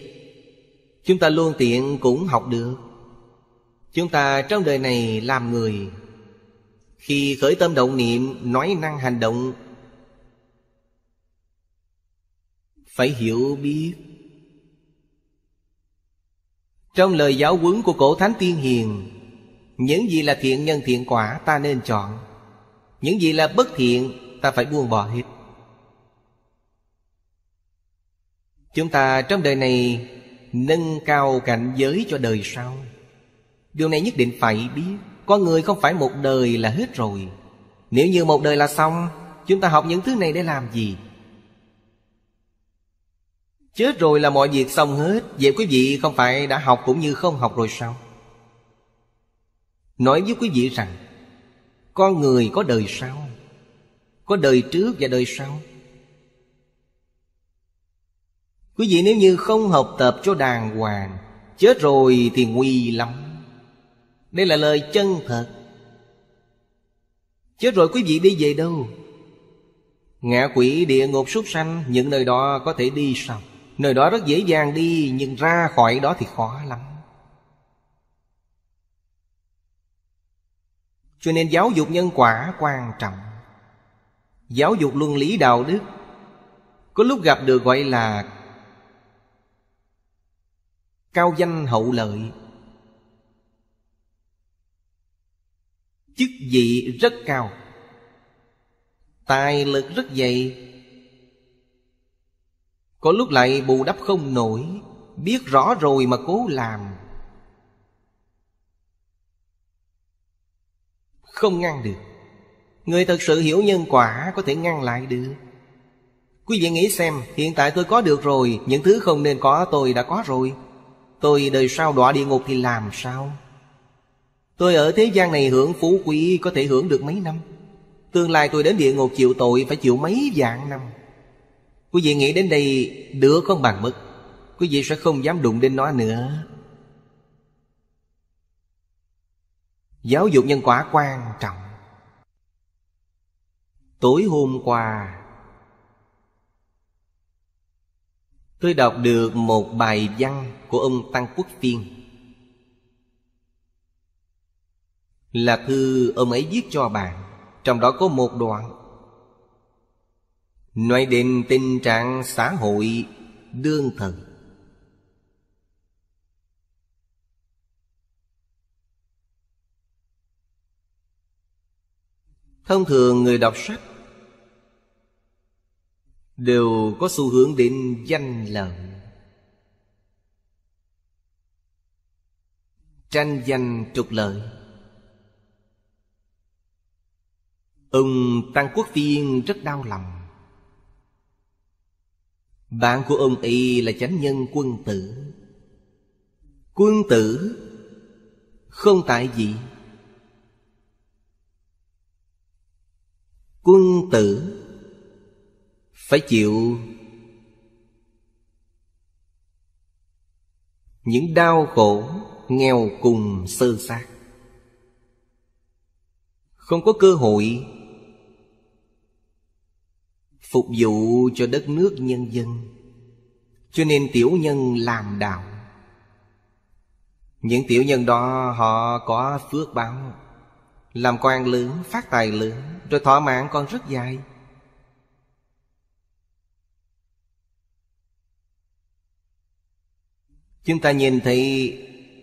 Chúng ta luôn tiện cũng học được. Chúng ta trong đời này làm người, Khi khởi tâm động niệm, Nói năng hành động, Phải hiểu biết. Trong lời giáo huấn của cổ thánh tiên hiền, Những gì là thiện nhân thiện quả ta nên chọn, Những gì là bất thiện ta phải buông bỏ hết. Chúng ta trong đời này Nâng cao cảnh giới cho đời sau. Điều này nhất định phải biết. Có người không phải một đời là hết rồi. Nếu như một đời là xong, Chúng ta học những thứ này để làm gì? Chết rồi là mọi việc xong hết. Vậy quý vị không phải đã học cũng như không học rồi sao? Nói với quý vị rằng, Con người có đời sau. Có đời trước và đời sau. Quý vị nếu như không học tập cho đàng hoàng, Chết rồi thì nguy lắm. Đây là lời chân thật. Chết rồi quý vị đi về đâu? Ngạ quỷ địa ngục súc sanh, Những nơi đó có thể đi sao? Nơi đó rất dễ dàng đi, Nhưng ra khỏi đó thì khó lắm. Cho nên giáo dục nhân quả quan trọng. Giáo dục luân lý đạo đức. Có lúc gặp được gọi là Cao danh hậu lợi. Chức vị rất cao, Tài lực rất dày. Có lúc lại bù đắp không nổi, Biết rõ rồi mà cố làm. Không ngăn được. Người thật sự hiểu nhân quả Có thể ngăn lại được. Quý vị nghĩ xem, Hiện tại tôi có được rồi, Những thứ không nên có tôi đã có rồi. Tôi đời sau đọa địa ngục thì làm sao? Tôi ở thế gian này hưởng phú quý Có thể hưởng được mấy năm? Tương lai tôi đến địa ngục chịu tội Phải chịu mấy vạn năm? Quý vị nghĩ đến đây, được không bằng mất? Quý vị sẽ không dám đụng đến nó nữa. Giáo dục nhân quả quan trọng. Tối hôm qua. Tôi đọc được một bài văn của ông Tăng Quốc Phiên. Là thư ông ấy viết cho bạn, Trong đó có một đoạn. Nói đến tình trạng xã hội đương thời. Thông thường người đọc sách Đều có xu hướng đến danh lợi Tranh danh trục lợi. Ông Tăng Quốc Phiên rất đau lòng. Bạn của ông y là chánh nhân quân tử. Quân tử Không tại gì Quân tử phải chịu. Những đau khổ Nghèo cùng sơ sát Không có cơ hội Phục vụ cho đất nước nhân dân. Cho nên tiểu nhân làm đạo. Những tiểu nhân đó họ có phước báo Làm quan lớn, phát tài lớn Rồi thỏa mãn còn rất dài. Chúng ta nhìn thấy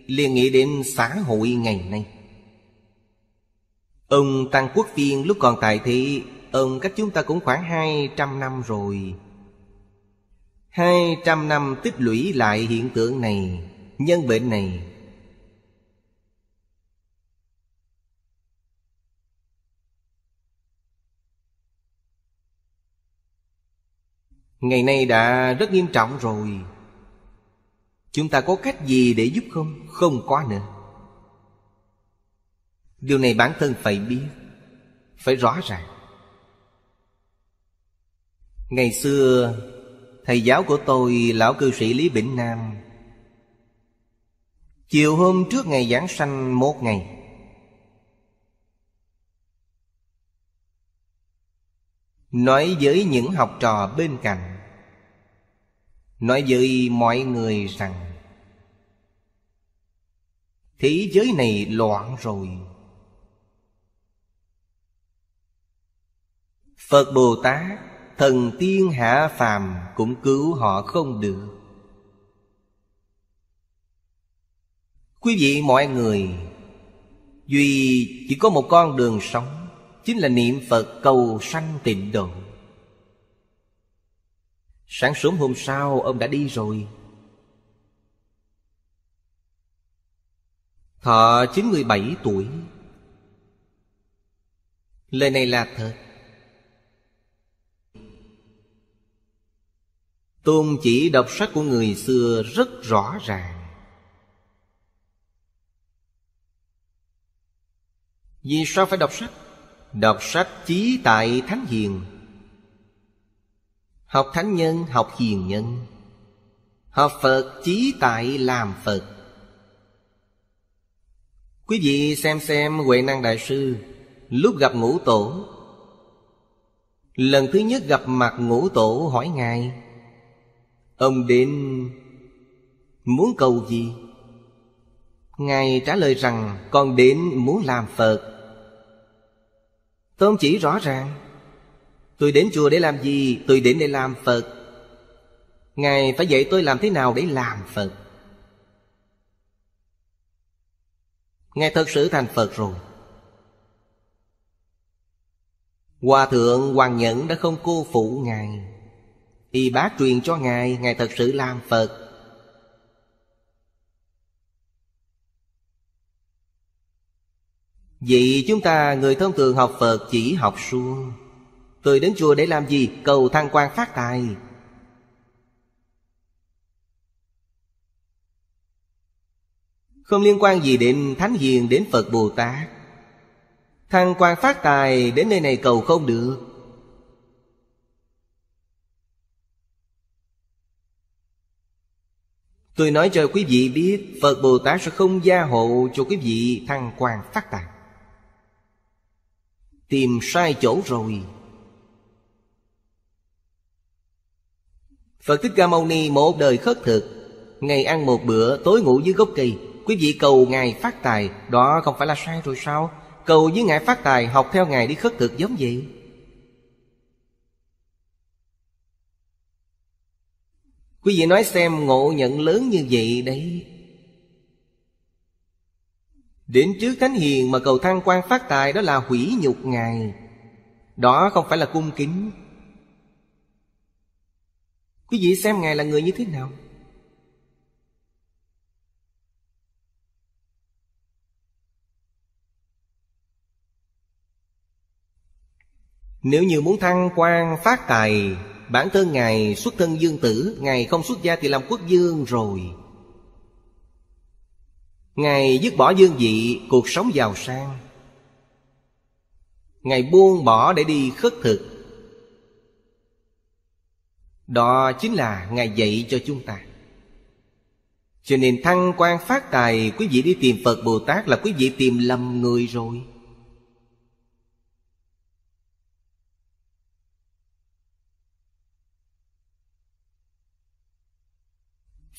liền nghĩ đến xã hội ngày nay. Ông Tăng Quốc Viên lúc còn tại thị Ông cách chúng ta cũng khoảng hai trăm năm rồi. Hai trăm năm tích lũy lại hiện tượng này, Nhân bệnh này. Ngày nay đã rất nghiêm trọng rồi. Chúng ta có cách gì để giúp không? Không có nữa Điều này bản thân phải biết, Phải rõ ràng Ngày xưa, Thầy giáo của tôi, Lão cư sĩ Lý Bỉnh Nam, Chiều hôm trước ngày giảng sanh một ngày, Nói với những học trò bên cạnh, Nói với mọi người rằng Thế giới này loạn rồi. Phật Bồ Tát, Thần tiên hạ phàm Cũng cứu họ không được. Quý vị mọi người, Duy chỉ có một con đường sống, Chính là niệm Phật cầu sanh tịnh độ. Sáng sớm hôm sau, ông đã đi rồi. Thọ 97 tuổi. Lời này là thật. Tôn chỉ đọc sách của người xưa rất rõ ràng. Vì sao phải đọc sách? Đọc sách chí tại Thánh Hiền. Học Thánh Nhân, học Hiền Nhân. Học Phật chí tại làm Phật. Quý vị xem xem Huệ Năng Đại Sư Lúc gặp ngũ tổ. Lần thứ nhất gặp mặt ngũ tổ hỏi Ngài, Ông đến muốn cầu gì? Ngài trả lời rằng, Con đến muốn làm Phật. Tôn chỉ rõ ràng. Tôi đến chùa để làm gì? Tôi đến để làm Phật. Ngài phải dạy tôi làm thế nào để làm Phật? Ngài thật sự thành Phật rồi. Hòa thượng Hoàng Nhẫn đã không cô phụ Ngài. Y bác truyền cho Ngài Ngài thật sự làm Phật. Vậy chúng ta, người thông thường học Phật chỉ học suông. Tôi đến chùa để làm gì? Cầu thăng quan phát tài. Không liên quan gì đến Thánh Hiền, đến Phật Bồ Tát. Thăng quan phát tài đến nơi này cầu không được. Tôi nói cho quý vị biết, Phật Bồ Tát sẽ không gia hộ cho quý vị thăng quan phát tài. Tìm sai chỗ rồi. Phật Thích Ca Mâu Ni một đời khất thực, Ngày ăn một bữa, tối ngủ dưới gốc cây. Quý vị cầu Ngài phát tài, Đó không phải là sai rồi sao? Cầu với Ngài phát tài, Học theo Ngài đi khất thực giống vậy. Quý vị nói xem ngộ nhận lớn như vậy đấy. Đến trước Thánh Hiền mà cầu thăng quan phát tài Đó là hủy nhục Ngài. Đó không phải là cung kính. Quý vị xem Ngài là người như thế nào? Nếu như muốn thăng quan phát tài, Bản thân Ngài xuất thân dương tử, Ngài không xuất gia thì làm quốc dương rồi. Ngài dứt bỏ dương vị, Cuộc sống giàu sang. Ngài buông bỏ để đi khất thực. Đó chính là Ngài dạy cho chúng ta. Cho nên thăng quan phát tài, Quý vị đi tìm Phật Bồ Tát Là quý vị tìm lầm người rồi.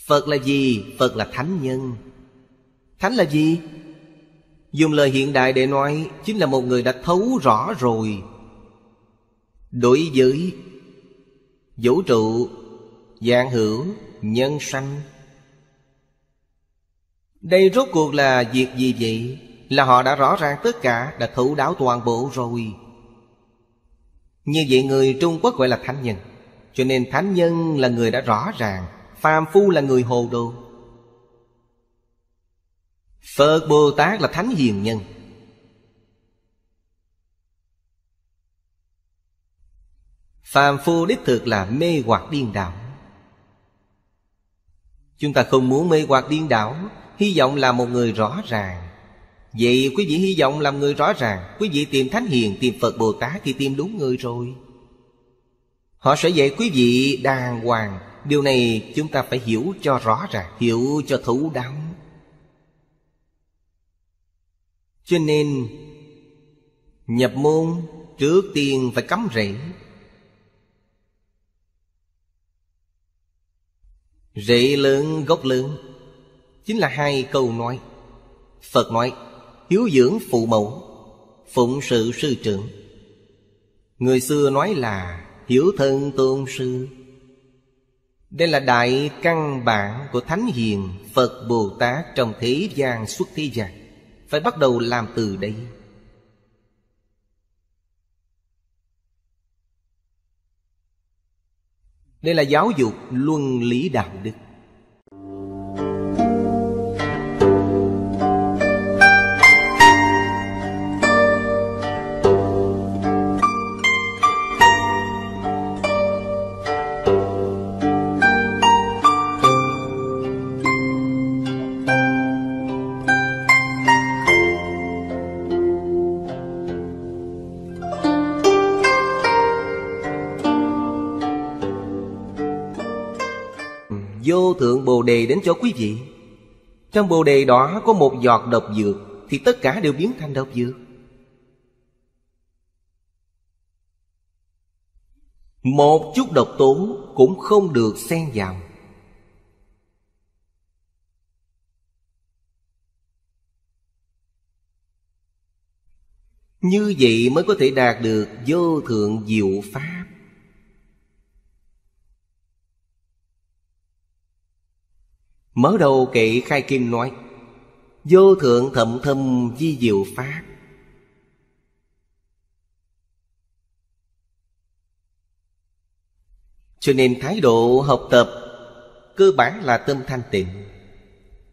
Phật là gì? Phật là thánh nhân Thánh là gì? Dùng lời hiện đại để nói, Chính là một người đã thấu rõ rồi Đối với Vũ trụ, Dạng hữu, Nhân sanh Đây rốt cuộc là việc gì vậy? Là họ đã rõ ràng tất cả, Đã thấu đáo toàn bộ rồi Như vậy người Trung Quốc gọi là thánh nhân, Cho nên thánh nhân là người đã rõ ràng phàm phu là người hồ đồ. Phật Bồ Tát là thánh hiền nhân. Phàm phu đích thực là mê hoặc điên đảo. Chúng ta không muốn mê hoặc điên đảo Hy vọng là một người rõ ràng. Vậy quý vị hy vọng làm người rõ ràng Quý vị tìm Thánh Hiền, tìm Phật Bồ Tát Thì tìm đúng người rồi. Họ sẽ dạy quý vị đàng hoàng Điều này chúng ta phải hiểu cho rõ ràng. Hiểu cho thấu đáo. Cho nên Nhập môn trước tiên phải cắm rễ. Rễ lớn gốc lớn Chính là hai câu nói. Phật nói Hiếu dưỡng phụ mẫu Phụng sự sư trưởng. Người xưa nói là Hiểu thân tôn sư đây là đại căn bản của Thánh Hiền, Phật Bồ Tát trong thế gian xuất thế gian. Phải bắt đầu làm từ đây Đây là giáo dục luân lý đạo đức. Đề đến cho quý vị. Trong Bồ Đề đó có một giọt độc dược Thì tất cả đều biến thành độc dược. Một chút độc tố cũng không được xen vào. Như vậy mới có thể đạt được vô thượng diệu pháp. Mở đầu kệ khai kim nói, Vô thượng thậm thâm di diệu pháp. Cho nên thái độ học tập Cơ bản là tâm thanh tịnh.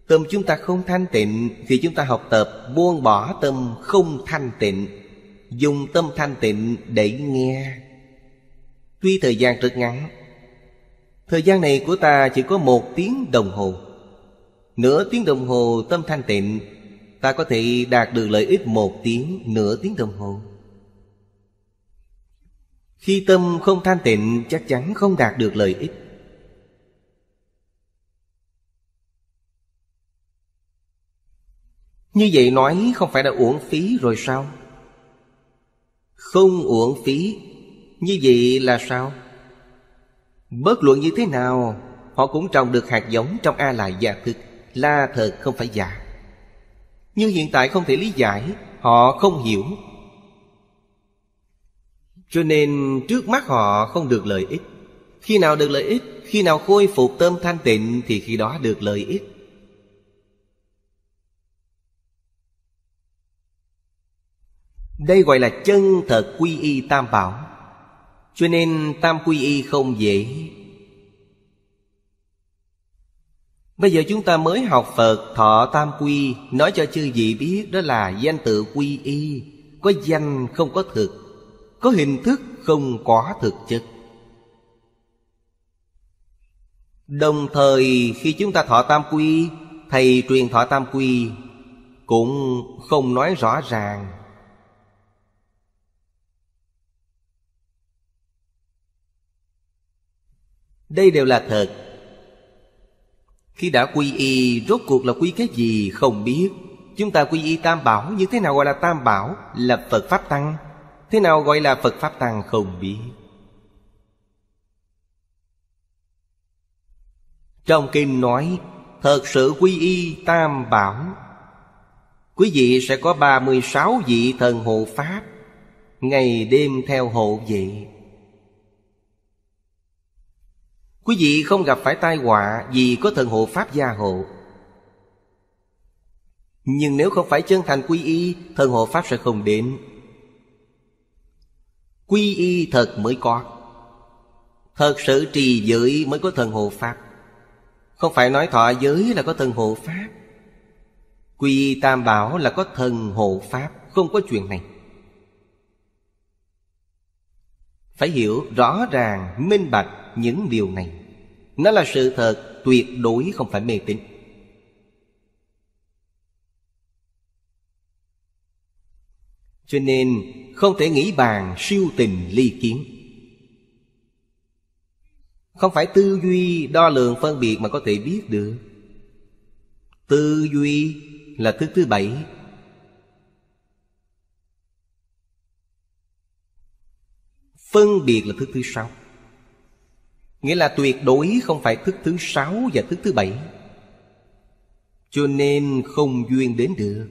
Tâm chúng ta không thanh tịnh Thì chúng ta học tập, buông bỏ tâm không thanh tịnh, Dùng tâm thanh tịnh để nghe. Tuy thời gian rất ngắn, Thời gian này của ta chỉ có một tiếng đồng hồ. Nửa tiếng đồng hồ, tâm thanh tịnh. Ta có thể đạt được lợi ích một tiếng Nửa tiếng đồng hồ. Khi tâm không thanh tịnh, Chắc chắn không đạt được lợi ích. Như vậy nói, không phải là uổng phí rồi sao? Không uổng phí. Như vậy là sao? Bất luận như thế nào, Họ cũng trồng được hạt giống trong A lại gia thức. Là thật không phải giả. Nhưng hiện tại không thể lý giải, Họ không hiểu. Cho nên trước mắt họ không được lợi ích. Khi nào được lợi ích, Khi nào khôi phục tâm thanh tịnh, Thì khi đó được lợi ích. Đây gọi là chân thật quy y tam bảo. Cho nên tam quy y không dễ. Bây giờ chúng ta mới học Phật, thọ tam quy. Nói cho chư vị biết, đó là danh tự quy y. Có danh không có thực, Có hình thức không có thực chất. Đồng thời, khi chúng ta thọ tam quy, Thầy truyền thọ tam quy Cũng không nói rõ ràng. Đây đều là thật. Khi đã quy y, Rốt cuộc là quy cái gì không biết. Chúng ta quy y tam bảo Như thế nào gọi là tam bảo? Là Phật Pháp Tăng. Thế nào gọi là Phật Pháp Tăng không biết. Trong kinh nói, Thật sự quy y tam bảo. Quý vị sẽ có 36 vị thần hộ Pháp. Ngày đêm theo hộ vậy. Quý vị không gặp phải tai họa Vì có thần hộ Pháp gia hộ. Nhưng nếu không phải chân thành quy y Thần hộ Pháp sẽ không đến. Quy y thật mới có. Thật sự trì giới mới có thần hộ Pháp. Không phải nói thọ giới là có thần hộ Pháp. Quy y tam bảo là có thần hộ Pháp. Không có chuyện này. Phải hiểu rõ ràng, minh bạch những điều này. Nó là sự thật, tuyệt đối không phải mê tín. Cho nên, không thể nghĩ bàn siêu tình ly kiến. Không phải tư duy đo lường phân biệt mà có thể biết được. Tư duy là thứ thứ bảy. Phân biệt là thứ thứ sáu. Nghĩa là tuyệt đối không phải thức thứ sáu và thức thứ bảy. Cho nên không duyên đến được.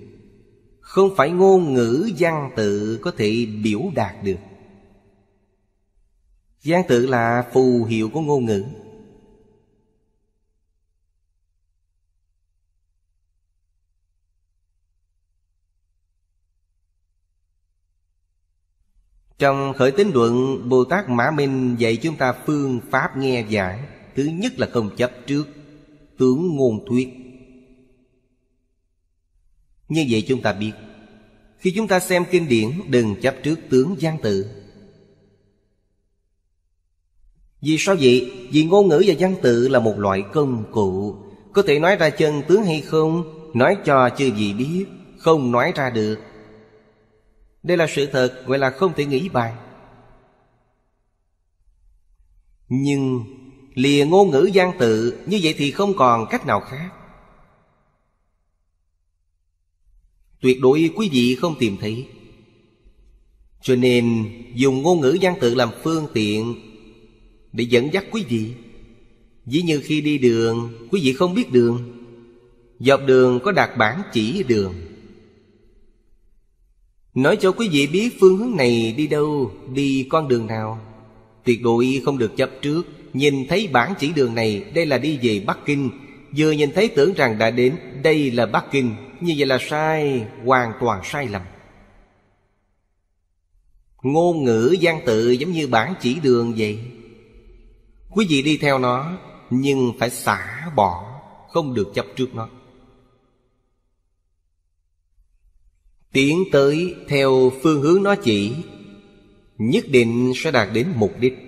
Không phải ngôn ngữ, văn tự có thể biểu đạt được. Văn tự là phù hiệu của ngôn ngữ. Trong khởi tín luận Bồ Tát Mã Minh dạy chúng ta phương pháp nghe giải. Thứ nhất là không chấp trước Tướng ngôn thuyết. Như vậy chúng ta biết, Khi chúng ta xem kinh điển, Đừng chấp trước tướng gian tự. Vì sao vậy? Vì ngôn ngữ và văn tự là một loại công cụ. Có thể nói ra chân tướng hay không, Nói cho chưa gì biết, Không nói ra được đây là sự thật gọi là không thể nghĩ bàn Nhưng lìa ngôn ngữ gian tự, Như vậy thì không còn cách nào khác. Tuyệt đối quý vị không tìm thấy. Cho nên, dùng ngôn ngữ gian tự làm phương tiện Để dẫn dắt quý vị. Ví như khi đi đường, Quý vị không biết đường. Dọc đường có đặt bản chỉ đường. Nói cho quý vị biết phương hướng này đi đâu, Đi con đường nào. Tuyệt đối không được chấp trước, Nhìn thấy bản chỉ đường này, Đây là đi về Bắc Kinh. Vừa nhìn thấy tưởng rằng đã đến, Đây là Bắc Kinh. Như vậy là sai, Hoàn toàn sai lầm. Ngôn ngữ gian tự giống như bản chỉ đường vậy. Quý vị đi theo nó, Nhưng phải xả bỏ, Không được chấp trước nó. Tiến tới theo phương hướng nó chỉ, Nhất định sẽ đạt đến mục đích.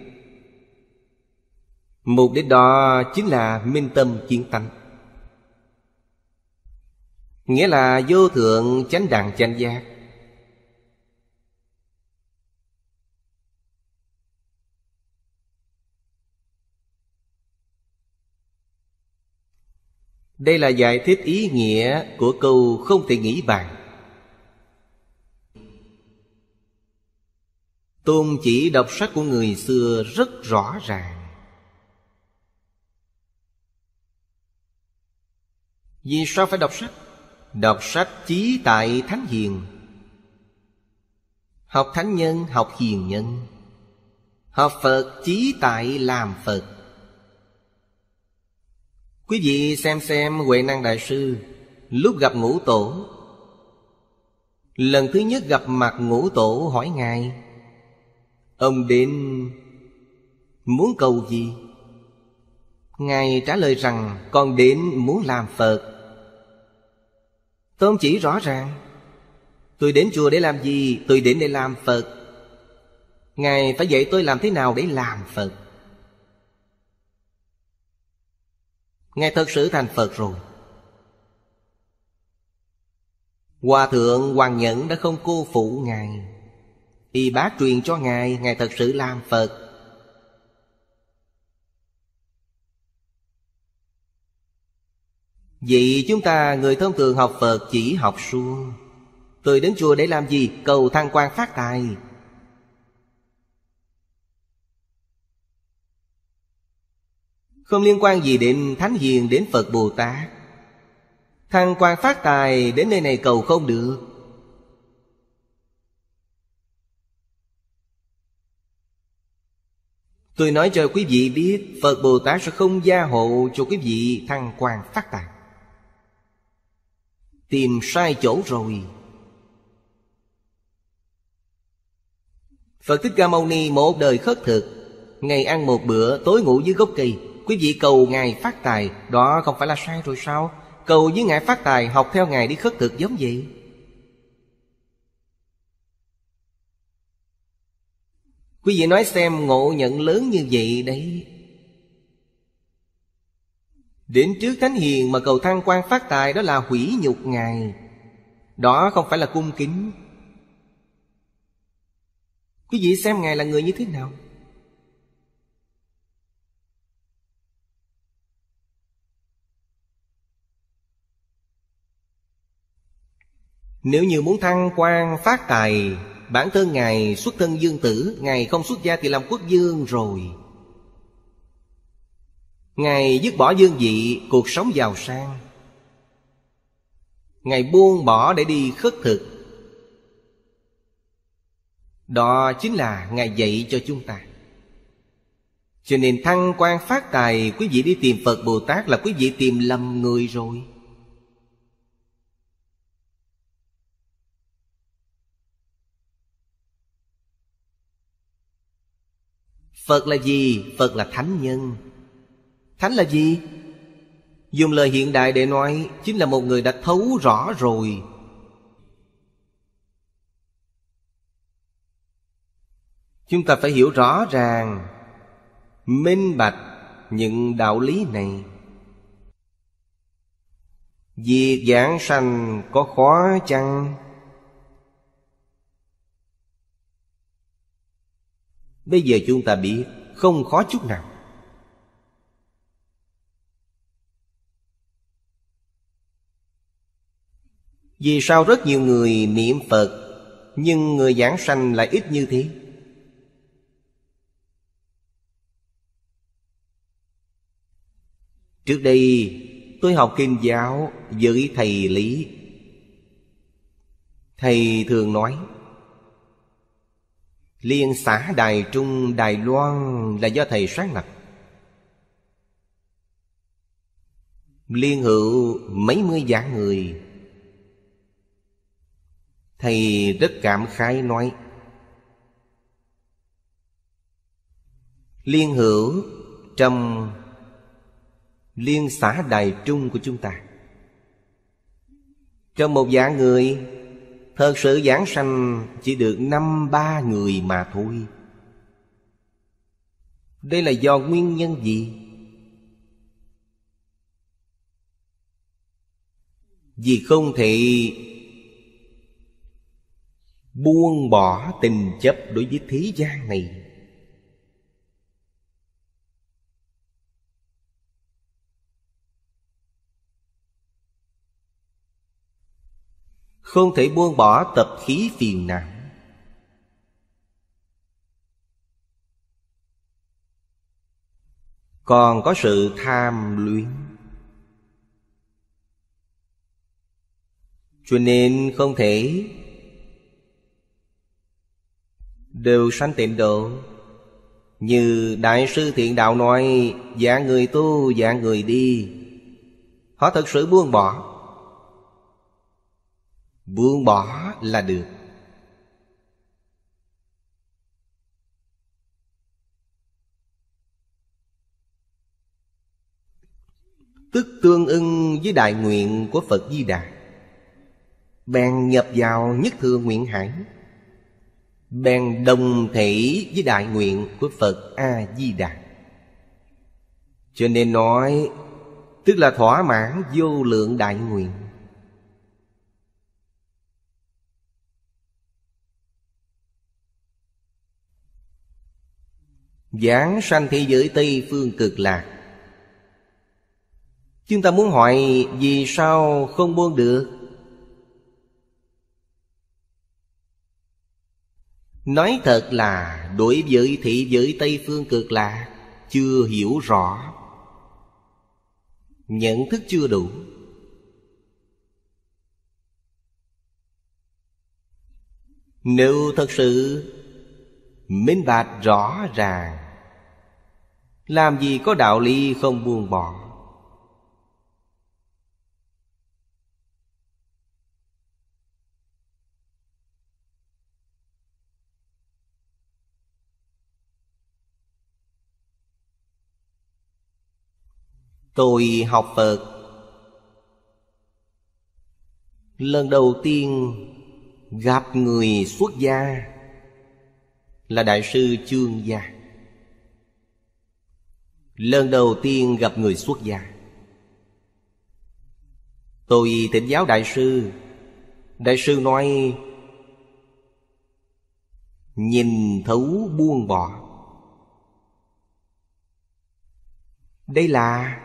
Mục đích đó chính là minh tâm kiến tánh. Nghĩa là vô thượng chánh đẳng chánh giác. Đây là giải thích ý nghĩa của câu không thể nghĩ bàn. Tôn chỉ đọc sách của người xưa rất rõ ràng. Vì sao phải đọc sách? Đọc sách chí tại Thánh Hiền. Học Thánh Nhân, học Hiền Nhân. Học Phật chí tại làm Phật. Quý vị xem xem Huệ Năng Đại Sư Lúc gặp ngũ tổ. Lần thứ nhất gặp mặt ngũ tổ hỏi Ngài Ông đến muốn cầu gì? Ngài trả lời rằng, con đến muốn làm Phật. Tôn chỉ rõ ràng. Tôi đến chùa để làm gì? Tôi đến để làm Phật. Ngài phải dạy tôi làm thế nào để làm Phật. Ngài thật sự thành Phật rồi. Hòa thượng Hoàng Nhẫn đã không cô phụ Ngài. Y bá truyền cho Ngài Ngài thật sự làm Phật. Vậy chúng ta, người thông thường học Phật chỉ học suông. Tôi đến chùa để làm gì? Cầu thăng quan phát tài. Không liên quan gì đến Thánh Hiền, đến Phật Bồ Tát. Thăng quan phát tài đến nơi này cầu không được. Tôi nói cho quý vị biết, Phật Bồ Tát sẽ không gia hộ cho quý vị thăng quan phát tài Tìm sai chỗ rồi. Phật Thích Ca Mâu Ni một đời khất thực. Ngày ăn một bữa, tối ngủ dưới gốc cây. Quý vị cầu Ngài phát tài. Đó không phải là sai rồi sao? Cầu với Ngài phát tài, Học theo Ngài đi khất thực giống vậy. Quý vị nói xem ngộ nhận lớn như vậy đấy. Đến trước Thánh Hiền mà cầu thăng quan phát tài Đó là hủy nhục Ngài. Đó không phải là cung kính. Quý vị xem Ngài là người như thế nào? Nếu như muốn thăng quan phát tài Bản thân Ngài xuất thân dương tử, Ngài không xuất gia thì làm quốc dương rồi. Ngài dứt bỏ dương vị, Cuộc sống giàu sang. Ngài buông bỏ để đi khất thực. Đó chính là Ngài dạy cho chúng ta. Cho nên thăng quan phát tài, Quý vị đi tìm Phật Bồ Tát Là quý vị tìm lầm người rồi. Phật là gì? Phật là thánh nhân Thánh là gì? Dùng lời hiện đại để nói, Chính là một người đã thấu rõ rồi Chúng ta phải hiểu rõ ràng, Minh bạch những đạo lý này Việc giảng sanh có khó chăng? Bây giờ chúng ta biết, Không khó chút nào. Vì sao rất nhiều người niệm Phật, Nhưng người giảng sanh lại ít như thế? Trước đây, tôi học kinh giáo với thầy Lý. Thầy thường nói Liên xã Đài Trung Đài Loan là do thầy sáng lập. Liên hữu mấy mươi vạn người. Thầy rất cảm khái nói. Liên hữu trong Liên xã Đài Trung của chúng ta. Trong một dạng người Thật sự giảng sanh chỉ được năm ba người mà thôi Đây là do nguyên nhân gì? Vì không thể Buông bỏ tình chấp đối với thế gian này Không thể buông bỏ tập khí phiền não. Còn có sự tham luyến. Cho nên không thể Đều sanh tịnh độ. Như Đại sư Thiện Đạo nói Dạng người tu, dạng người đi. Họ thật sự buông bỏ. Buông bỏ là được. Tức tương ưng với đại nguyện của Phật Di Đà. Bèn nhập vào nhất thừa nguyện hải. Bèn đồng thể với đại nguyện của Phật A-di-đà. Cho nên nói, Tức là thỏa mãn vô lượng đại nguyện. Giảng sanh thế giới Tây phương cực lạc. Chúng ta muốn hỏi, Vì sao không buông được? Nói thật là, đối với thị giới Tây Phương cực lạc, Chưa hiểu rõ. Nhận thức chưa đủ. Nếu thật sự minh bạch rõ ràng làm gì có đạo lý không buông bỏ? Tôi học Phật. Lần đầu tiên gặp người xuất gia Là Đại sư Chương Gia. Lần đầu tiên gặp người xuất gia. Tôi thỉnh giáo đại sư. Đại sư nói, Nhìn thấu buông bỏ. Đây là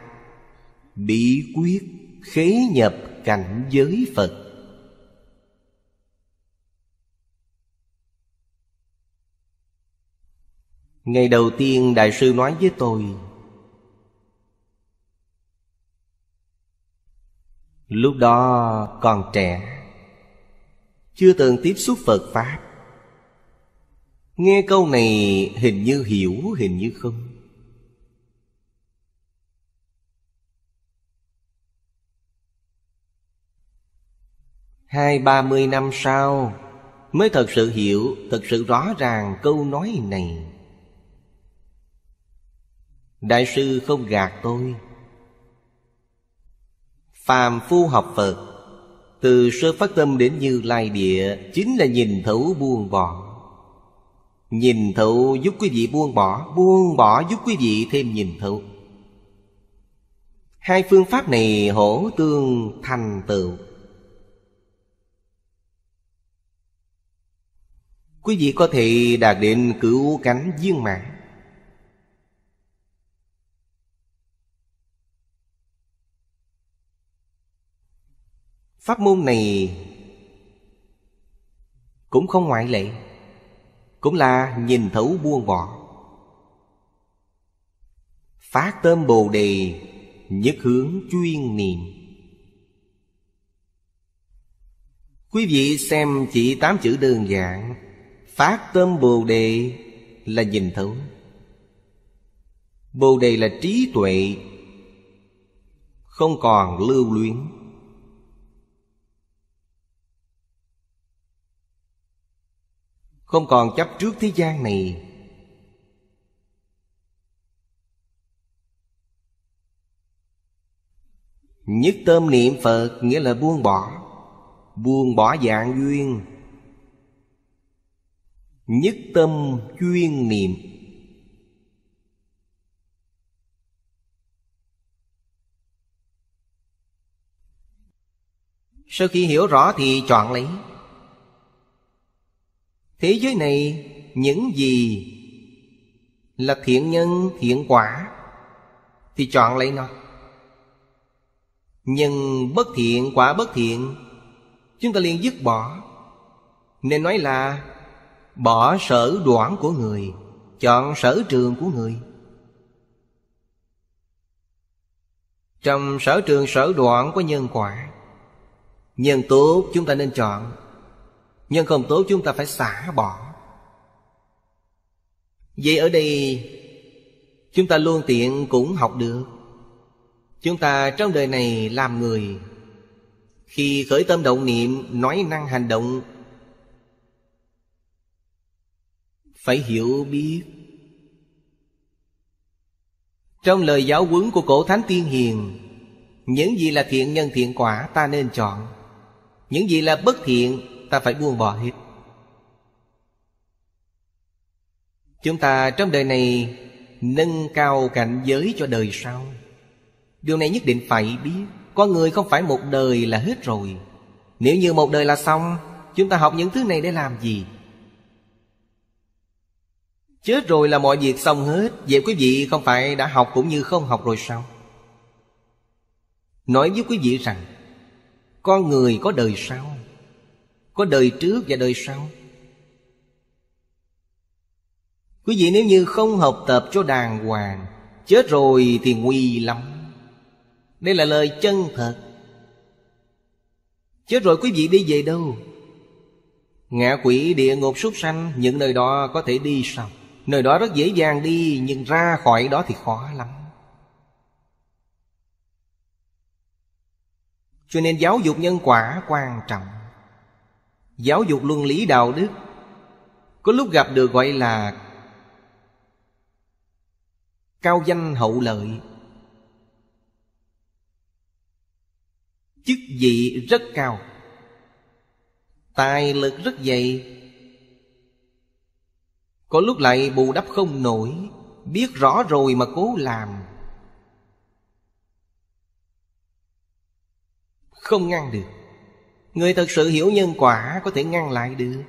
Bí quyết khế nhập cảnh giới Phật. Ngày đầu tiên Đại sư nói với tôi Lúc đó còn trẻ, Chưa từng tiếp xúc Phật Pháp. Nghe câu này hình như hiểu, hình như không. Hai, ba mươi năm sau Mới thật sự hiểu, Thật sự rõ ràng câu nói này. Đại sư không gạt tôi. Phàm phu học Phật. Từ sơ phát tâm đến như lai địa, Chính là nhìn thấu buông bỏ. Nhìn thấu giúp quý vị buông bỏ Buông bỏ giúp quý vị thêm nhìn thấu. Hai phương pháp này hỗ tương thành tựu. Quý vị có thể đạt đến cứu cánh viên mãn. Pháp môn này Cũng không ngoại lệ, Cũng là nhìn thấu buông bỏ. Phát tâm Bồ Đề, Nhất hướng chuyên niệm. Quý vị xem chỉ tám chữ đơn giản Phát tâm Bồ Đề là nhìn thấu. Bồ Đề là trí tuệ, Không còn lưu luyến. Không còn chấp trước thế gian này. Nhất tâm niệm Phật nghĩa là buông bỏ Buông bỏ dạng duyên. Nhất tâm chuyên niệm. Sau khi hiểu rõ thì chọn lấy. Thế giới này, những gì là thiện nhân, thiện quả, Thì chọn lấy nó. Nhưng bất thiện quả bất thiện, Chúng ta liền dứt bỏ. Nên nói là, Bỏ sở đoạn của người, Chọn sở trường của người. Trong sở trường sở đoạn của nhân quả, Nhân tốt chúng ta nên chọn. Nhân không tốt chúng ta phải xả bỏ. Vậy ở đây, Chúng ta luôn tiện cũng học được. Chúng ta trong đời này làm người, Khi khởi tâm động niệm, Nói năng hành động, Phải hiểu biết. Trong lời giáo huấn của cổ thánh tiên hiền, Những gì là thiện nhân thiện quả ta nên chọn, Những gì là bất thiện ta phải buông bỏ hết. Chúng ta trong đời này Nâng cao cảnh giới cho đời sau. Điều này nhất định phải biết. Con người không phải một đời là hết rồi. Nếu như một đời là xong, Chúng ta học những thứ này để làm gì? Chết rồi là mọi việc xong hết. Vậy quý vị không phải đã học cũng như không học rồi sao? Nói với quý vị rằng, Con người có đời sau có đời trước và đời sau. Quý vị nếu như không học tập cho đàng hoàng, Chết rồi thì nguy lắm. Đây là lời chân thật. Chết rồi quý vị đi về đâu? Ngạ quỷ địa ngục súc sanh, Những nơi đó có thể đi sao Nơi đó rất dễ dàng đi, Nhưng ra khỏi đó thì khó lắm. Cho nên giáo dục nhân quả quan trọng. Giáo dục luân lý đạo đức. Có lúc gặp được gọi là Cao danh hậu lợi. Chức vị rất cao, Tài lực rất dày. Có lúc lại bù đắp không nổi, Biết rõ rồi mà cố làm. Không ngăn được. Người thật sự hiểu nhân quả có thể ngăn lại được.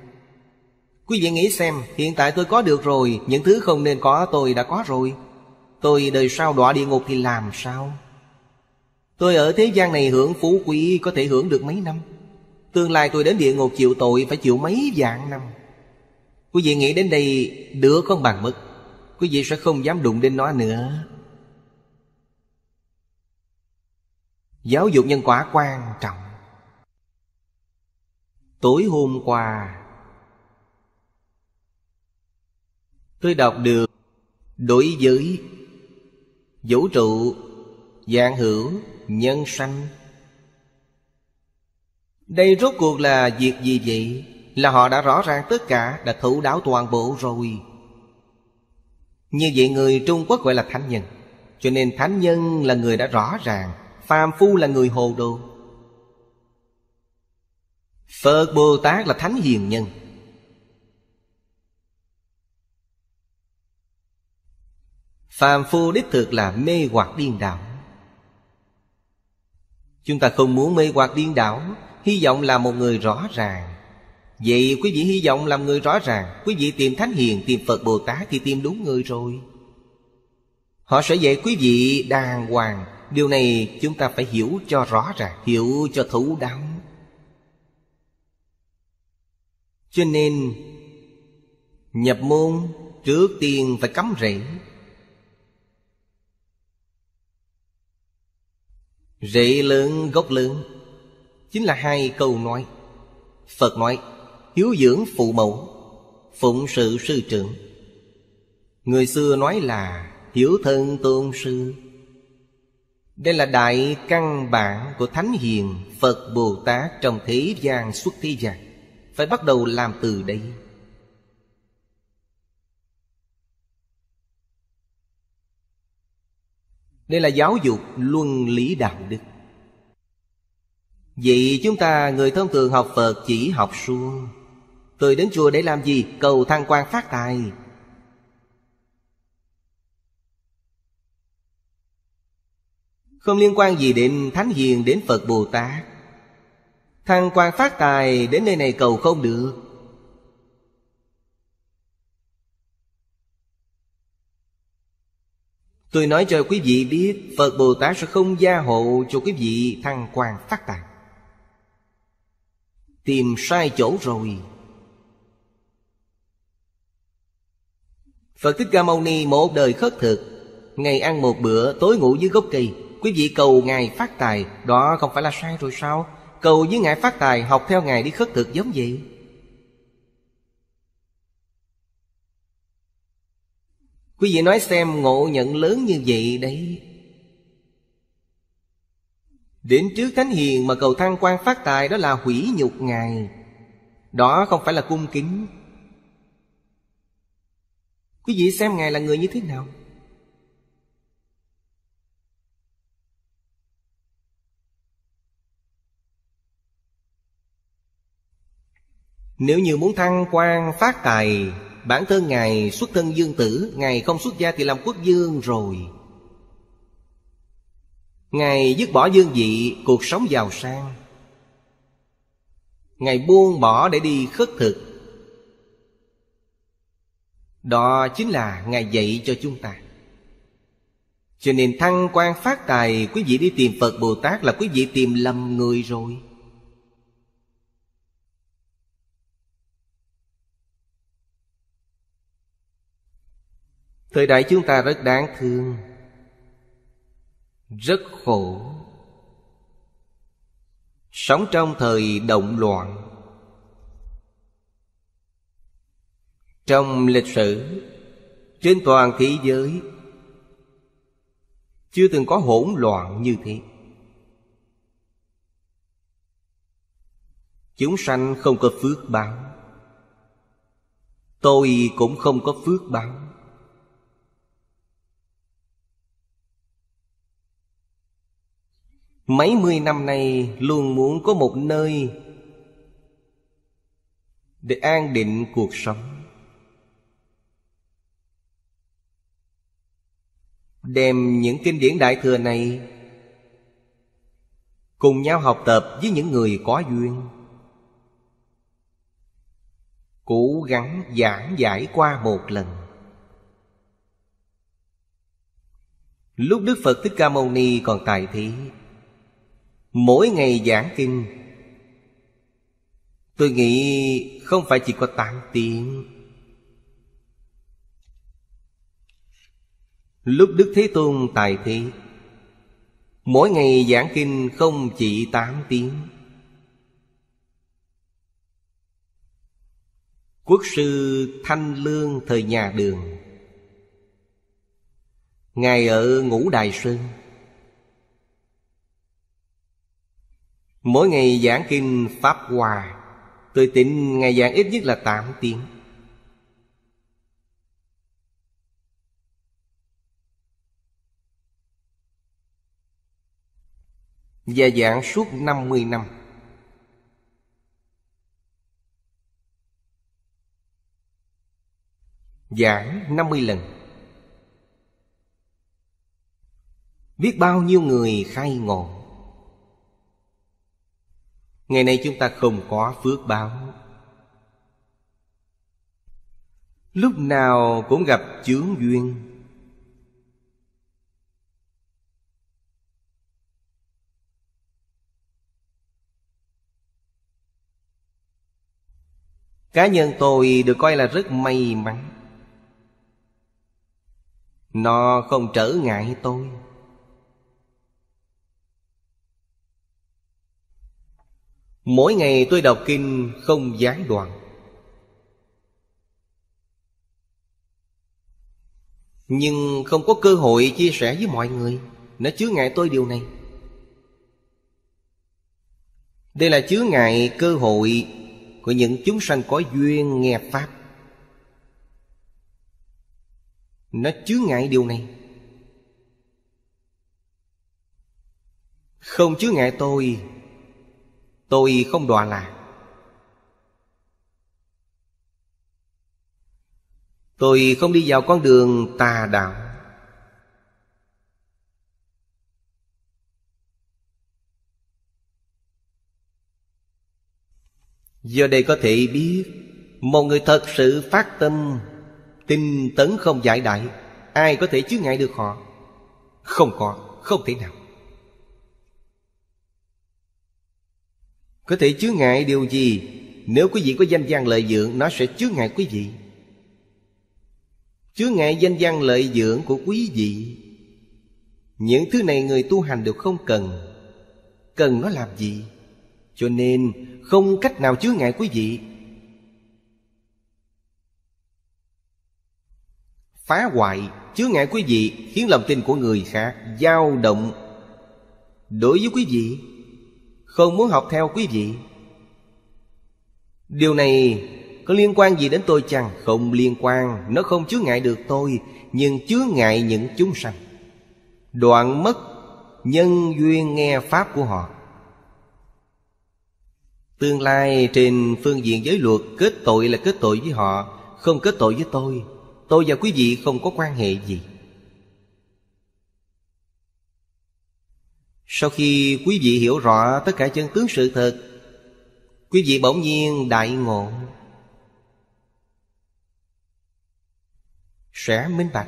Quý vị nghĩ xem, Hiện tại tôi có được rồi, Những thứ không nên có tôi đã có rồi. Tôi đời sau đọa địa ngục thì làm sao? Tôi ở thế gian này hưởng phú quý Có thể hưởng được mấy năm? Tương lai tôi đến địa ngục chịu tội Phải chịu mấy vạn năm? Quý vị nghĩ đến đây Được không bằng mất. Quý vị sẽ không dám đụng đến nó nữa. Giáo dục nhân quả quan trọng. Tối hôm qua. Tôi đọc được Đối với Vũ trụ Dạng hữu Nhân sanh. Đây rốt cuộc là việc gì vậy? Là họ đã rõ ràng tất cả, Đã thấu đáo toàn bộ rồi. Như vậy người Trung Quốc gọi là thánh nhân, Cho nên thánh nhân là người đã rõ ràng, Phàm phu là người hồ đồ. Phật Bồ Tát là thánh hiền nhân. Phàm phu đích thực là mê hoặc điên đảo. Chúng ta không muốn mê hoặc điên đảo Hy vọng là một người rõ ràng. Vậy quý vị hy vọng làm người rõ ràng Quý vị tìm Thánh Hiền, tìm Phật Bồ Tát Thì tìm đúng người rồi. Họ sẽ dạy quý vị đàng hoàng. Điều này chúng ta phải hiểu cho rõ ràng Hiểu cho thấu đáo. Cho nên, Nhập môn trước tiên phải cấm rễ. Rễ lớn, gốc lớn, Chính là hai câu nói. Phật nói, Hiếu dưỡng phụ mẫu, Phụng sự sư trưởng. Người xưa nói là Hiểu thân tôn sư. Đây là đại căn bản của Thánh Hiền Phật Bồ Tát trong thế gian xuất thế gian. Phải bắt đầu làm từ đây. Đây là giáo dục luân lý đạo đức. Vậy chúng ta, người thông thường học Phật chỉ học suông. Tôi đến chùa để làm gì? Cầu thăng quan phát tài. Không liên quan gì đến Thánh Hiền, đến Phật Bồ Tát. Thăng quan phát tài, đến nơi này cầu không được. Tôi nói cho quý vị biết, Phật Bồ Tát sẽ không gia hộ cho quý vị thăng quan phát tài. Tìm sai chỗ rồi. Phật Thích Ca Mâu Ni một đời khất thực. Ngày ăn một bữa, tối ngủ dưới gốc cây. Quý vị cầu Ngài phát tài, Đó không phải là sai rồi sao? Cầu với Ngài phát tài, Học theo Ngài đi khất thực giống vậy. Quý vị nói xem ngộ nhận lớn như vậy đấy. Đến trước Thánh Hiền mà cầu thăng quan phát tài Đó là hủy nhục Ngài. Đó không phải là cung kính. Quý vị xem Ngài là người như thế nào? Nếu như muốn thăng quan phát tài, Bản thân Ngài xuất thân dương tử, Ngài không xuất gia thì làm quốc dương rồi. Ngài dứt bỏ dương vị, Cuộc sống giàu sang. Ngài buông bỏ để đi khất thực. Đó chính là Ngài dạy cho chúng ta. Cho nên thăng quan phát tài, Quý vị đi tìm Phật Bồ Tát Là quý vị tìm lầm người rồi. Thời đại chúng ta rất đáng thương. Rất khổ. Sống trong thời động loạn. Trong lịch sử, Trên toàn thế giới, Chưa từng có hỗn loạn như thế. Chúng sanh không có phước báo. Tôi cũng không có phước báo. Mấy mươi năm nay luôn muốn có một nơi Để an định cuộc sống. Đem những kinh điển đại thừa này Cùng nhau học tập với những người có duyên. Cố gắng giảng giải qua một lần. Lúc Đức Phật Thích Ca Mâu Ni còn tại thế Mỗi ngày giảng kinh. Tôi nghĩ không phải chỉ có tám tiếng. Lúc Đức Thế Tôn tài thế, Mỗi ngày giảng kinh không chỉ 8 tiếng. Quốc sư Thanh Lương thời nhà đường, Ngài ở Ngũ Đài Sơn. Mỗi ngày giảng kinh Pháp Hòa Tôi tính ngày giảng ít nhất là 8 tiếng. Và giảng suốt 50 năm. Giảng 50 lần. Biết bao nhiêu người khai ngộ? Ngày nay chúng ta không có phước báo. Lúc nào cũng gặp chướng duyên. Cá nhân tôi được coi là rất may mắn. Nó không trở ngại tôi. Mỗi ngày tôi đọc kinh không gián đoạn. Nhưng không có cơ hội chia sẻ với mọi người, Nó chứa ngại tôi điều này. Đây là chứa ngại cơ hội Của những chúng sanh có duyên nghe Pháp. Nó chứa ngại điều này. Không chứa ngại tôi Tôi không đọa lạc. Tôi không đi vào con đường tà đạo. Giờ đây có thể biết Một người thật sự phát tâm Tinh tấn không giải đại Ai có thể chứa ngại được họ? Không có, không thể nào. Có thể chứa ngại điều gì? Nếu quý vị có danh văn lợi dưỡng, Nó sẽ chứa ngại quý vị. Chứa ngại danh văn lợi dưỡng của quý vị. Những thứ này người tu hành đều không cần. Cần nó làm gì? Cho nên, không cách nào chứa ngại quý vị. Phá hoại, chứa ngại quý vị, Khiến lòng tin của người khác dao động. Đối với quý vị không muốn học theo quý vị. Điều này có liên quan gì đến tôi chăng? Không liên quan, Nó không chứa ngại được tôi, Nhưng chứa ngại những chúng sanh. Đoạn mất nhân duyên nghe Pháp của họ. Tương lai trên phương diện giới luật, Kết tội là kết tội với họ, Không kết tội với tôi. Tôi và quý vị không có quan hệ gì. Sau khi quý vị hiểu rõ tất cả chân tướng sự thật Quý vị bỗng nhiên đại ngộ Sẽ minh bạch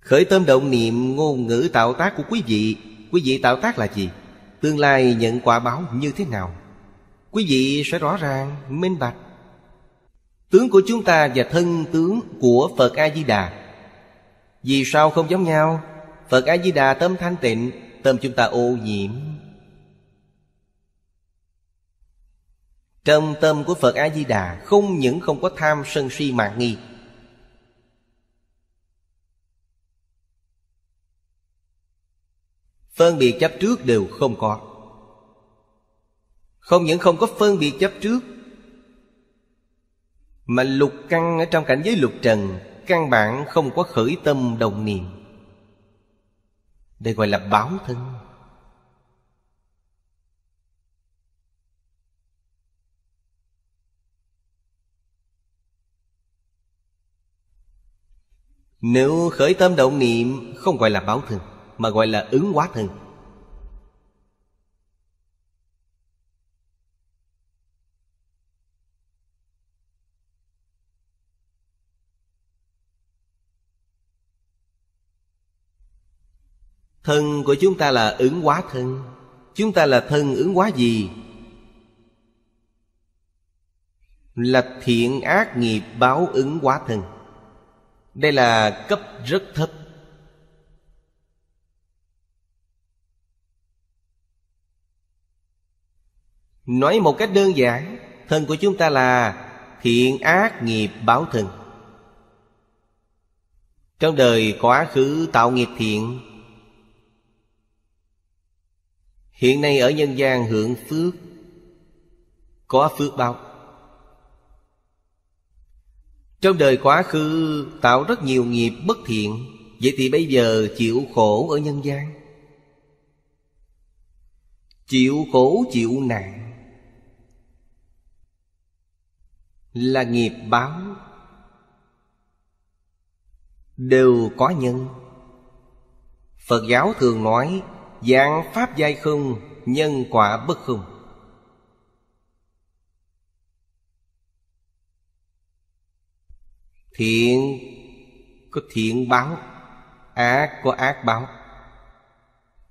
Khởi tâm động niệm ngôn ngữ tạo tác của quý vị Quý vị tạo tác là gì? Tương lai nhận quả báo như thế nào? Quý vị sẽ rõ ràng, minh bạch Tướng của chúng ta và thân tướng của Phật A-di-đà Vì sao không giống nhau? Phật A-di-đà tâm thanh tịnh, Tâm chúng ta ô nhiễm. Trong tâm của Phật A-di-đà, Không những không có tham sân si mạng nghi. Phân biệt chấp trước đều không có. Không những không có phân biệt chấp trước, Mà lục căn ở trong cảnh giới lục trần, Căn bản không có khởi tâm đồng niệm đây gọi là báo thân. Nếu khởi tâm động niệm, Không gọi là báo thân, Mà gọi là ứng hóa thân. Thân của chúng ta là ứng hóa thân. Chúng ta là thân ứng hóa gì? Là thiện ác nghiệp báo ứng hóa thân. Đây là cấp rất thấp. Nói một cách đơn giản, Thân của chúng ta là thiện ác nghiệp báo thân. Trong đời quá khứ tạo nghiệp thiện Hiện nay ở nhân gian hưởng phước. Có phước báo Trong đời quá khứ, tạo rất nhiều nghiệp bất thiện. Vậy thì bây giờ chịu khổ ở nhân gian. Chịu khổ, chịu nạn. Là nghiệp báo. Đều có nhân. Phật giáo thường nói Dạng pháp giai không Nhân quả bất không Thiện, có thiện báo, Ác có ác báo.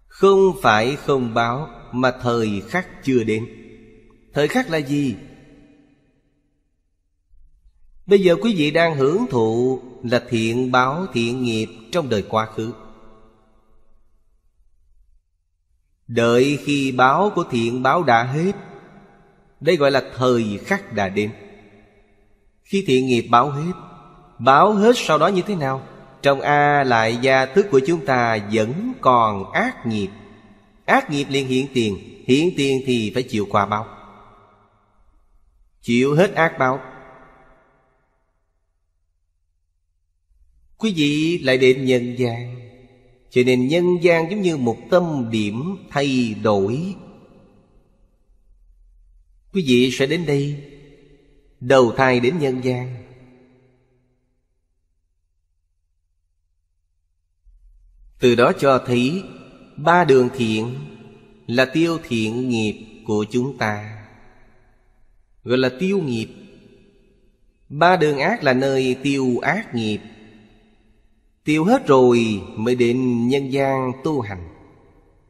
Không phải không báo, Mà thời khắc chưa đến. Thời khắc là gì? Bây giờ quý vị đang hưởng thụ Là thiện báo, thiện nghiệp Trong đời quá khứ. Đợi khi báo của thiện báo đã hết. Đây gọi là thời khắc đã đến. Khi thiện nghiệp báo hết Báo hết sau đó như thế nào? Trong A lại gia thức của chúng ta vẫn còn ác nghiệp. Ác nghiệp liền hiện tiền Hiện tiền thì phải chịu quả báo. Chịu hết ác báo. Quý vị lại đến nhân gian cho nên nhân gian giống như một tâm điểm thay đổi. Quý vị sẽ đến đây, Đầu thai đến nhân gian. Từ đó cho thấy Ba đường thiện Là tiêu thiện nghiệp của chúng ta. Gọi là tiêu nghiệp. Ba đường ác là nơi tiêu ác nghiệp. Tiêu hết rồi mới đến nhân gian tu hành.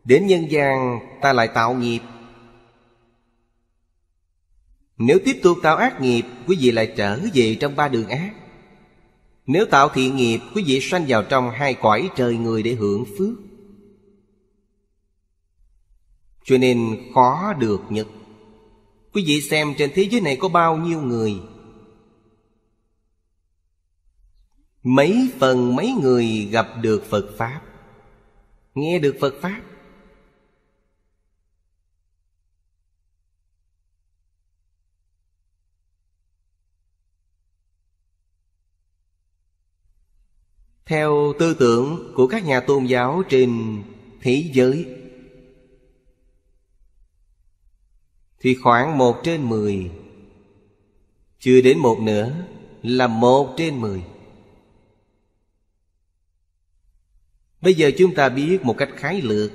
Đến nhân gian ta lại tạo nghiệp. Nếu tiếp tục tạo ác nghiệp, Quý vị lại trở về trong ba đường ác. Nếu tạo thiện nghiệp, Quý vị sanh vào trong hai cõi trời người để hưởng phước. Cho nên khó được nhất Quý vị xem trên thế giới này có bao nhiêu người Mấy phần mấy người gặp được Phật Pháp. Nghe được Phật Pháp. Theo tư tưởng của các nhà tôn giáo trên thế giới, Thì khoảng một trên mười, Chưa đến một nữa, là một trên mười. Bây giờ chúng ta biết một cách khái lược.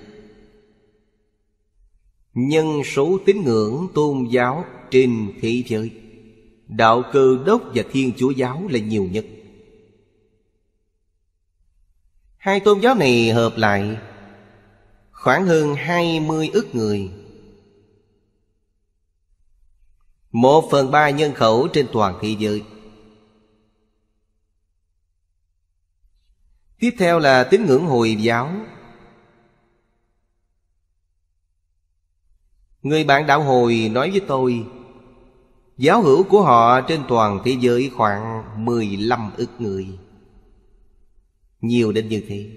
Nhân số tín ngưỡng tôn giáo trên thế giới. Đạo cơ đốc và thiên chúa giáo là nhiều nhất. Hai tôn giáo này hợp lại, Khoảng hơn hai mươi ức người. Một phần ba nhân khẩu trên toàn thế giới. Tiếp theo là tín ngưỡng Hồi giáo. Người bạn đạo hồi nói với tôi, Giáo hữu của họ trên toàn thế giới khoảng 15 ức người. Nhiều đến như thế.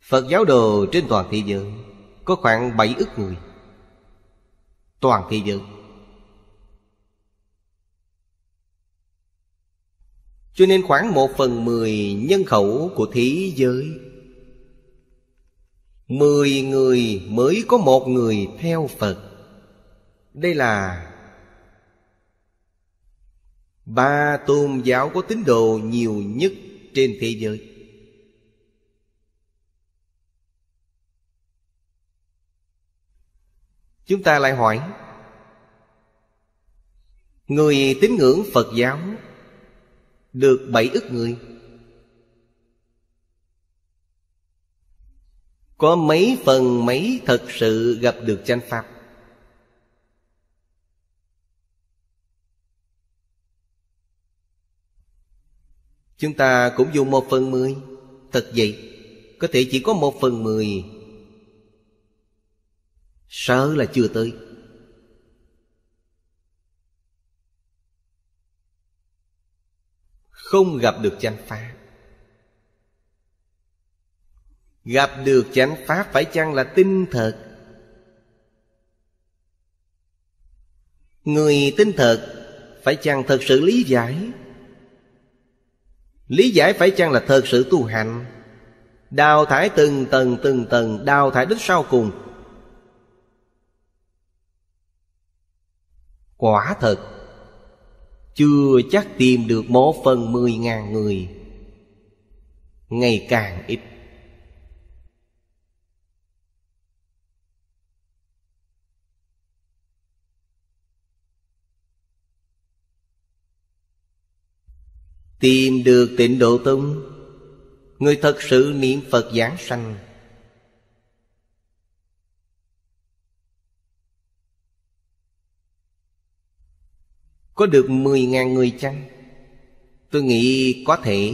Phật giáo đồ trên toàn thế giới Có khoảng 7 ức người. Toàn thế giới. Cho nên khoảng một phần mười nhân khẩu của thế giới, Mười người mới có một người theo Phật. Đây là Ba tôn giáo có tín đồ nhiều nhất trên thế giới. Chúng ta lại hỏi, Người tín ngưỡng Phật giáo được bảy ức người. Có mấy phần mấy thật sự gặp được chánh Pháp? Chúng ta cũng dùng một phần mười. Thật vậy, Có thể chỉ có một phần mười. Sợ là chưa tới. Không gặp được chánh pháp. Gặp được chánh pháp phải chăng là tinh thật Người tinh thật Phải chăng thật sự lý giải? Lý giải phải chăng là thật sự tu hành? Đào thải từng tầng từng tầng, Đào thải đến sau cùng. Quả thật chưa chắc tìm được một phần mười ngàn người. Ngày càng ít. Tìm được tịnh độ tông, Người thật sự niệm Phật giảng sanh. Có được mười ngàn người chăng? Tôi nghĩ có thể.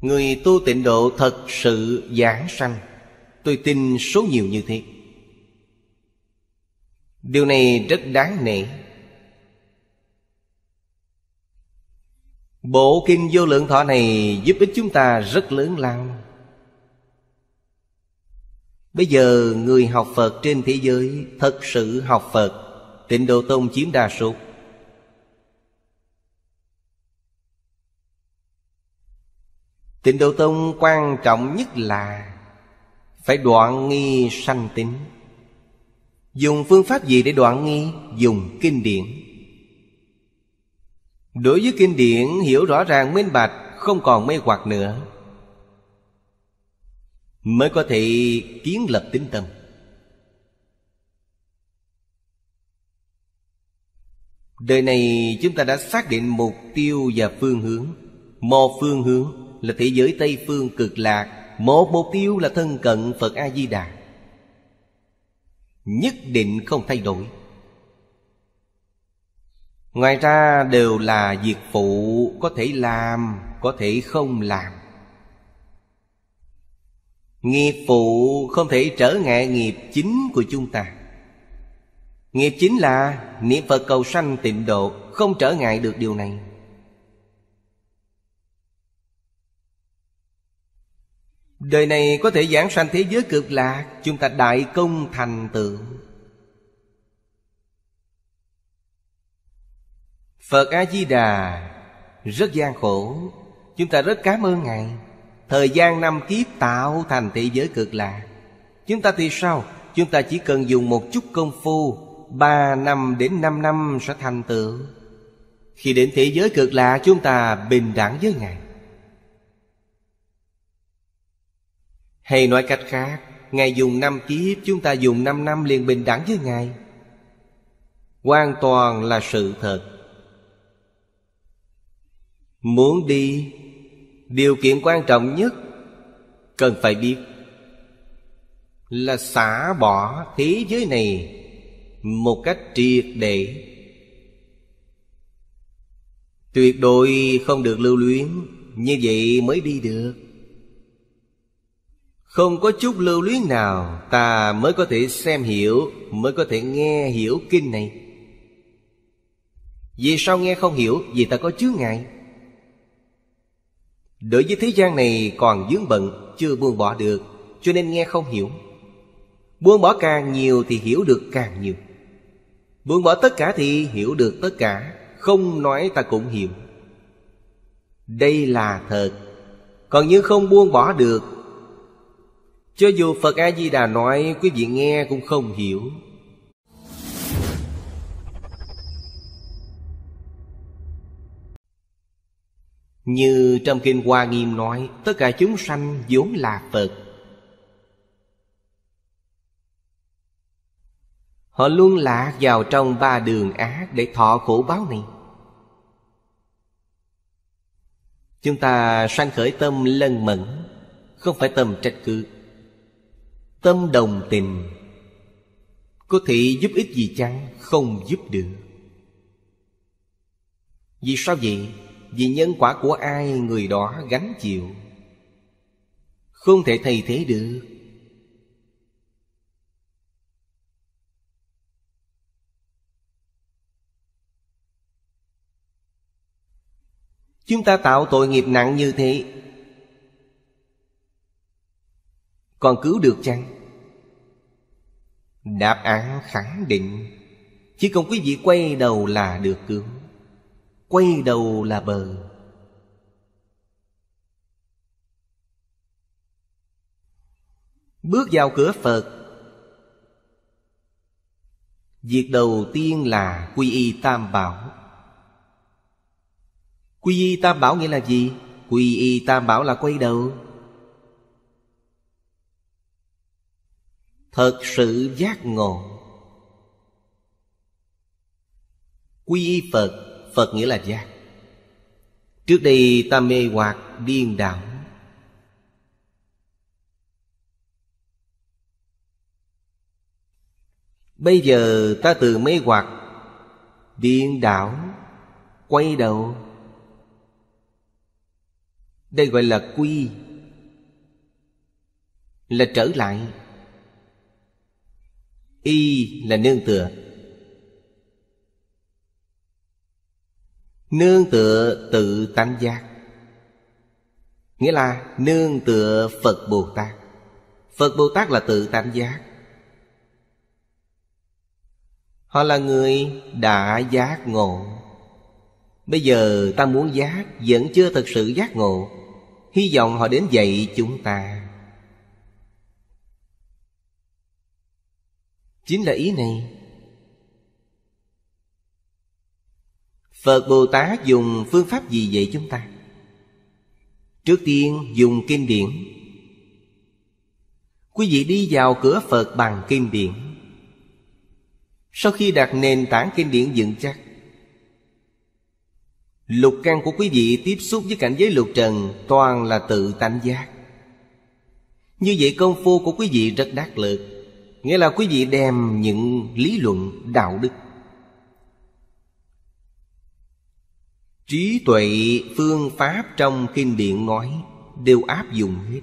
Người tu tịnh độ thật sự giảng sanh. Tôi tin số nhiều như thế. Điều này rất đáng nể. Bộ kinh vô lượng thọ này giúp ích chúng ta rất lớn lao. Bây giờ người học Phật trên thế giới Thật sự học Phật. Tịnh Độ Tông chiếm đa số. Tịnh Độ Tông quan trọng nhất là Phải đoạn nghi sanh tính. Dùng phương pháp gì để đoạn nghi? Dùng kinh điển. Đối với kinh điển, hiểu rõ ràng minh bạch, Không còn mê hoặc nữa. Mới có thể kiến lập tính tâm. Đời này chúng ta đã xác định mục tiêu và phương hướng. Một phương hướng là thế giới Tây Phương cực lạc. Một mục tiêu là thân cận Phật A-di-đà. Nhất định không thay đổi. Ngoài ra đều là việc phụ Có thể làm, có thể không làm. Nghiệp phụ không thể trở ngại nghiệp chính của chúng ta. Nghiệp chính là niệm Phật cầu sanh tịnh độ, Không trở ngại được điều này. Đời này có thể giảng sanh thế giới cực lạc, Chúng ta đại công thành tựu. Phật A-di-đà, rất gian khổ. Chúng ta rất cảm ơn Ngài. Thời gian năm kiếp tạo thành thế giới cực lạc. Chúng ta thì sao? Chúng ta chỉ cần dùng một chút công phu Ba năm đến năm năm sẽ thành tựu. Khi đến thế giới cực lạ chúng ta bình đẳng với Ngài. Hay nói cách khác, Ngài dùng năm kiếp, Chúng ta dùng năm năm liền bình đẳng với Ngài. Hoàn toàn là sự thật. Muốn đi, Điều kiện quan trọng nhất Cần phải biết Là xả bỏ thế giới này một cách triệt để. Tuyệt đối không được lưu luyến, Như vậy mới đi được. Không có chút lưu luyến nào, Ta mới có thể xem hiểu, Mới có thể nghe hiểu kinh này. Vì sao nghe không hiểu? Vì ta có chướng ngại. Đối với thế gian này còn dướng bận, Chưa buông bỏ được, Cho nên nghe không hiểu. Buông bỏ càng nhiều thì hiểu được càng nhiều. Buông bỏ tất cả thì hiểu được tất cả, Không nói ta cũng hiểu. Đây là thật, Còn như không buông bỏ được. Cho dù Phật A-di-đà nói, Quý vị nghe cũng không hiểu. Như trong Kinh Hoa Nghiêm nói, Tất cả chúng sanh vốn là Phật. Họ luôn lạc vào trong ba đường ác Để thọ khổ báo này. Chúng ta sanh khởi tâm lân mẫn, Không phải tâm trách cứ. Tâm đồng tình, Có thể giúp ích gì chăng? Không giúp được. Vì sao vậy? Vì nhân quả của ai người đó gánh chịu? Không thể thay thế được. Chúng ta tạo tội nghiệp nặng như thế. Còn cứu được chăng? Đáp án khẳng định. Chỉ cần quý vị quay đầu là được cứu. Quay đầu là bờ. Bước vào cửa Phật. Việc đầu tiên là quy y tam bảo. Quy y tam bảo nghĩa là gì? Quy y tam bảo là quay đầu. Thật sự giác ngộ. Quy y Phật Phật nghĩa là giác. Trước đây ta mê hoặc điên đảo. Bây giờ ta từ mê hoặc Điên đảo, Quay đầu. Đây gọi là quy. Là trở lại. Y là nương tựa. Nương tựa tự tánh giác. Nghĩa là nương tựa Phật Bồ Tát. Phật Bồ Tát là tự tánh giác. Họ là người đã giác ngộ. Bây giờ ta muốn giác Vẫn chưa thực sự giác ngộ. Hy vọng họ đến dạy chúng ta. Chính là ý này. Phật Bồ Tát dùng phương pháp gì dạy chúng ta? Trước tiên, dùng kinh điển. Quý vị đi vào cửa Phật bằng kinh điển. Sau khi đặt nền tảng kinh điển dựng chắc Lục căn của quý vị tiếp xúc với cảnh giới lục trần Toàn là tự tánh giác. Như vậy công phu của quý vị rất đắc lực, Nghĩa là quý vị đem những lý luận đạo đức. Trí tuệ phương pháp trong kinh điển nói Đều áp dụng hết.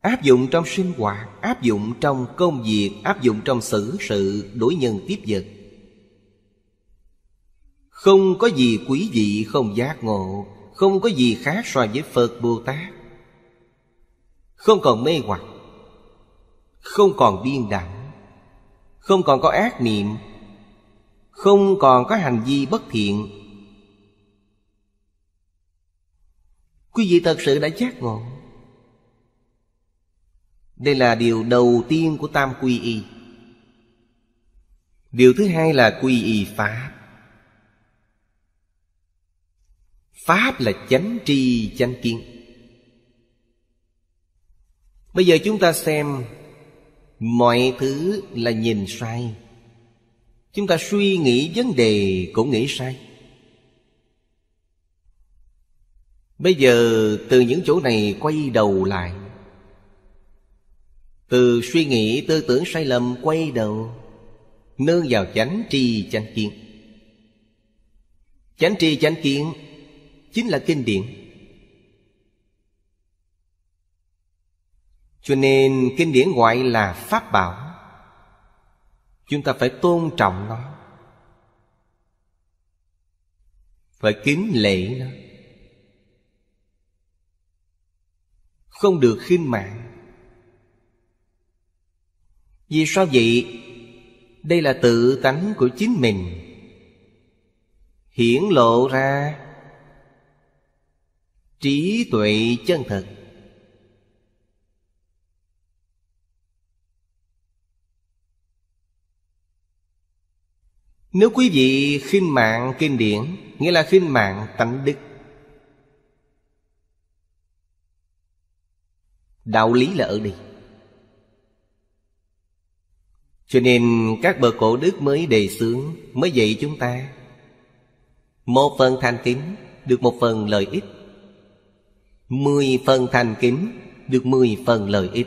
Áp dụng trong sinh hoạt, Áp dụng trong công việc, Áp dụng trong xử sự đối nhân tiếp vật. Không có gì quý vị, không giác ngộ, Không có gì khác so với Phật Bồ Tát. Không còn mê hoặc, không còn điên đảo Không còn có ác niệm, Không còn có hành vi bất thiện. Quý vị thật sự đã giác ngộ. Đây là điều đầu tiên của Tam Quy Y. Điều thứ hai là Quy Y Pháp. Pháp là chánh tri, chánh kiến. Bây giờ chúng ta xem mọi thứ là nhìn sai. Chúng ta suy nghĩ vấn đề cũng nghĩ sai. Bây giờ từ những chỗ này quay đầu lại. Từ suy nghĩ tư tưởng sai lầm quay đầu, nương vào chánh tri, chánh kiến. Chánh tri, chánh kiến chính là kinh điển. Cho nên kinh điển gọi là Pháp Bảo. Chúng ta phải tôn trọng nó. Phải kính lễ nó. Không được khinh mạng. Vì sao vậy? Đây là tự tánh của chính mình. Hiển lộ ra Trí tuệ chân thật. Nếu quý vị khinh mạng kinh điển Nghĩa là khinh mạng tánh đức. Đạo lý là ở đây. Cho nên các bậc cổ đức mới đề xướng, Mới dạy chúng ta. Một phần thành kính Được một phần lợi ích. Mười phần thành kính, Được mười phần lợi ích.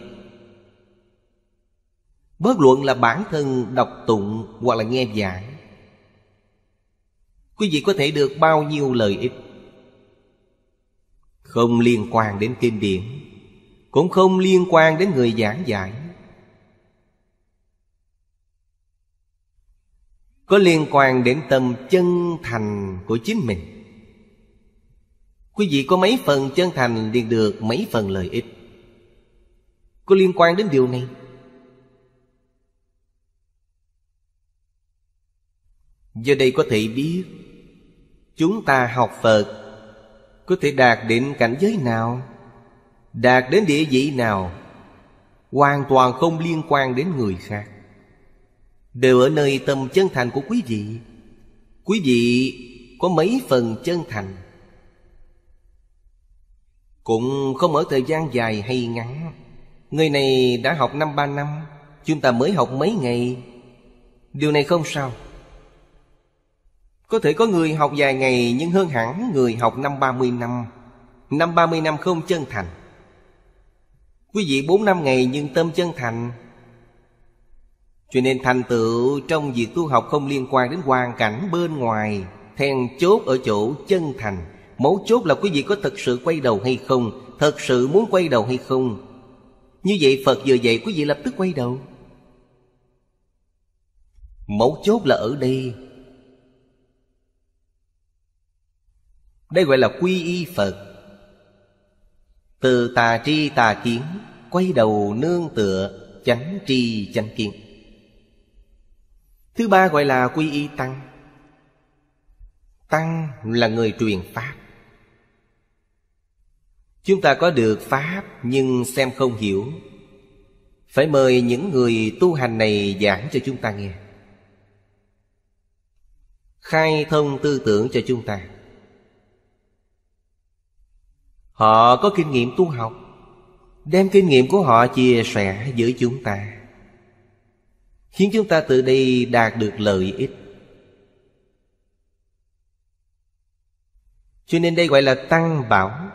Bất luận là bản thân đọc tụng Hoặc là nghe giảng Quý vị có thể được bao nhiêu lợi ích? Không liên quan đến kinh điển, Cũng không liên quan đến người giảng giải. Có liên quan đến tâm chân thành của chính mình. Quý vị có mấy phần chân thành liền được mấy phần lợi ích? Có liên quan đến điều này? Do đây có thể biết, Chúng ta học Phật, Có thể đạt đến cảnh giới nào? Đạt đến địa vị nào? Hoàn toàn không liên quan đến người khác. Đều ở nơi tâm chân thành của quý vị. Quý vị có mấy phần chân thành? Cũng không ở thời gian dài hay ngắn. Người này đã học năm ba năm, Chúng ta mới học mấy ngày. Điều này không sao. Có thể có người học vài ngày Nhưng hơn hẳn người học năm ba mươi năm. Năm ba mươi năm không chân thành. Quý vị bốn năm ngày nhưng tâm chân thành. Cho nên thành tựu trong việc tu học không liên quan đến hoàn cảnh bên ngoài, Then chốt ở chỗ chân thành. Mấu chốt là quý vị có thật sự quay đầu hay không, Thật sự muốn quay đầu hay không? Như vậy Phật vừa dạy quý vị lập tức quay đầu. Mấu chốt là ở đây. Đây gọi là quy y Phật. Từ tà tri tà kiến, Quay đầu nương tựa, Chánh tri chánh kiến. Thứ ba gọi là quy y tăng. Tăng là người truyền Pháp. Chúng ta có được Pháp nhưng xem không hiểu. Phải mời những người tu hành này giảng cho chúng ta nghe. Khai thông tư tưởng cho chúng ta. Họ có kinh nghiệm tu học. Đem kinh nghiệm của họ chia sẻ với chúng ta. Khiến chúng ta từ đây đạt được lợi ích. Cho nên đây gọi là tăng bảo.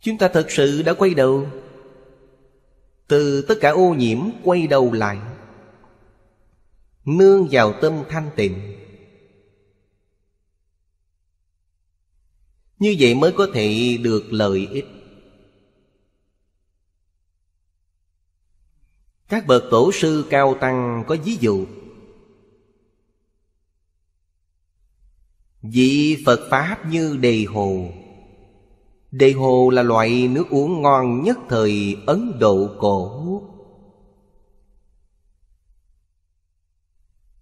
Chúng ta thật sự đã quay đầu. Từ tất cả ô nhiễm quay đầu lại. Nương vào tâm thanh tịnh. Như vậy mới có thể được lợi ích. Các bậc tổ sư cao tăng có ví dụ. Vị Phật Pháp như đề hồ. Đề hồ là loại nước uống ngon nhất thời Ấn Độ cổ.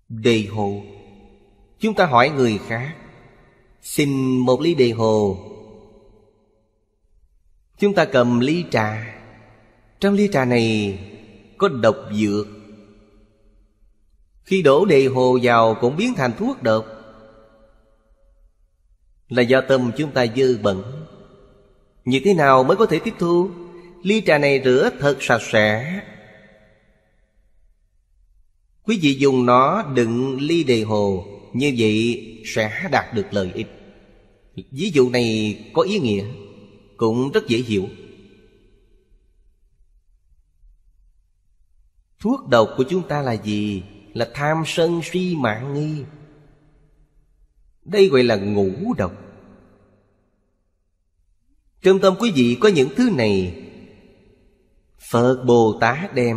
Đề hồ. Chúng ta hỏi người khác. Xin một ly đề hồ. Chúng ta cầm ly trà. Trong ly trà này có độc dược. Khi đổ đề hồ vào cũng biến thành thuốc độc. Là do tâm chúng ta dơ bẩn. Như thế nào mới có thể tiếp thu? Ly trà này rửa thật sạch sẽ. Quý vị dùng nó đựng ly đề hồ, Như vậy sẽ đạt được lợi ích. Ví dụ này có ý nghĩa, Cũng rất dễ hiểu. Thuốc độc của chúng ta là gì? Là tham sân si mạng nghi. Đây gọi là ngũ độc. Trong tâm quý vị có những thứ này Phật Bồ Tát đem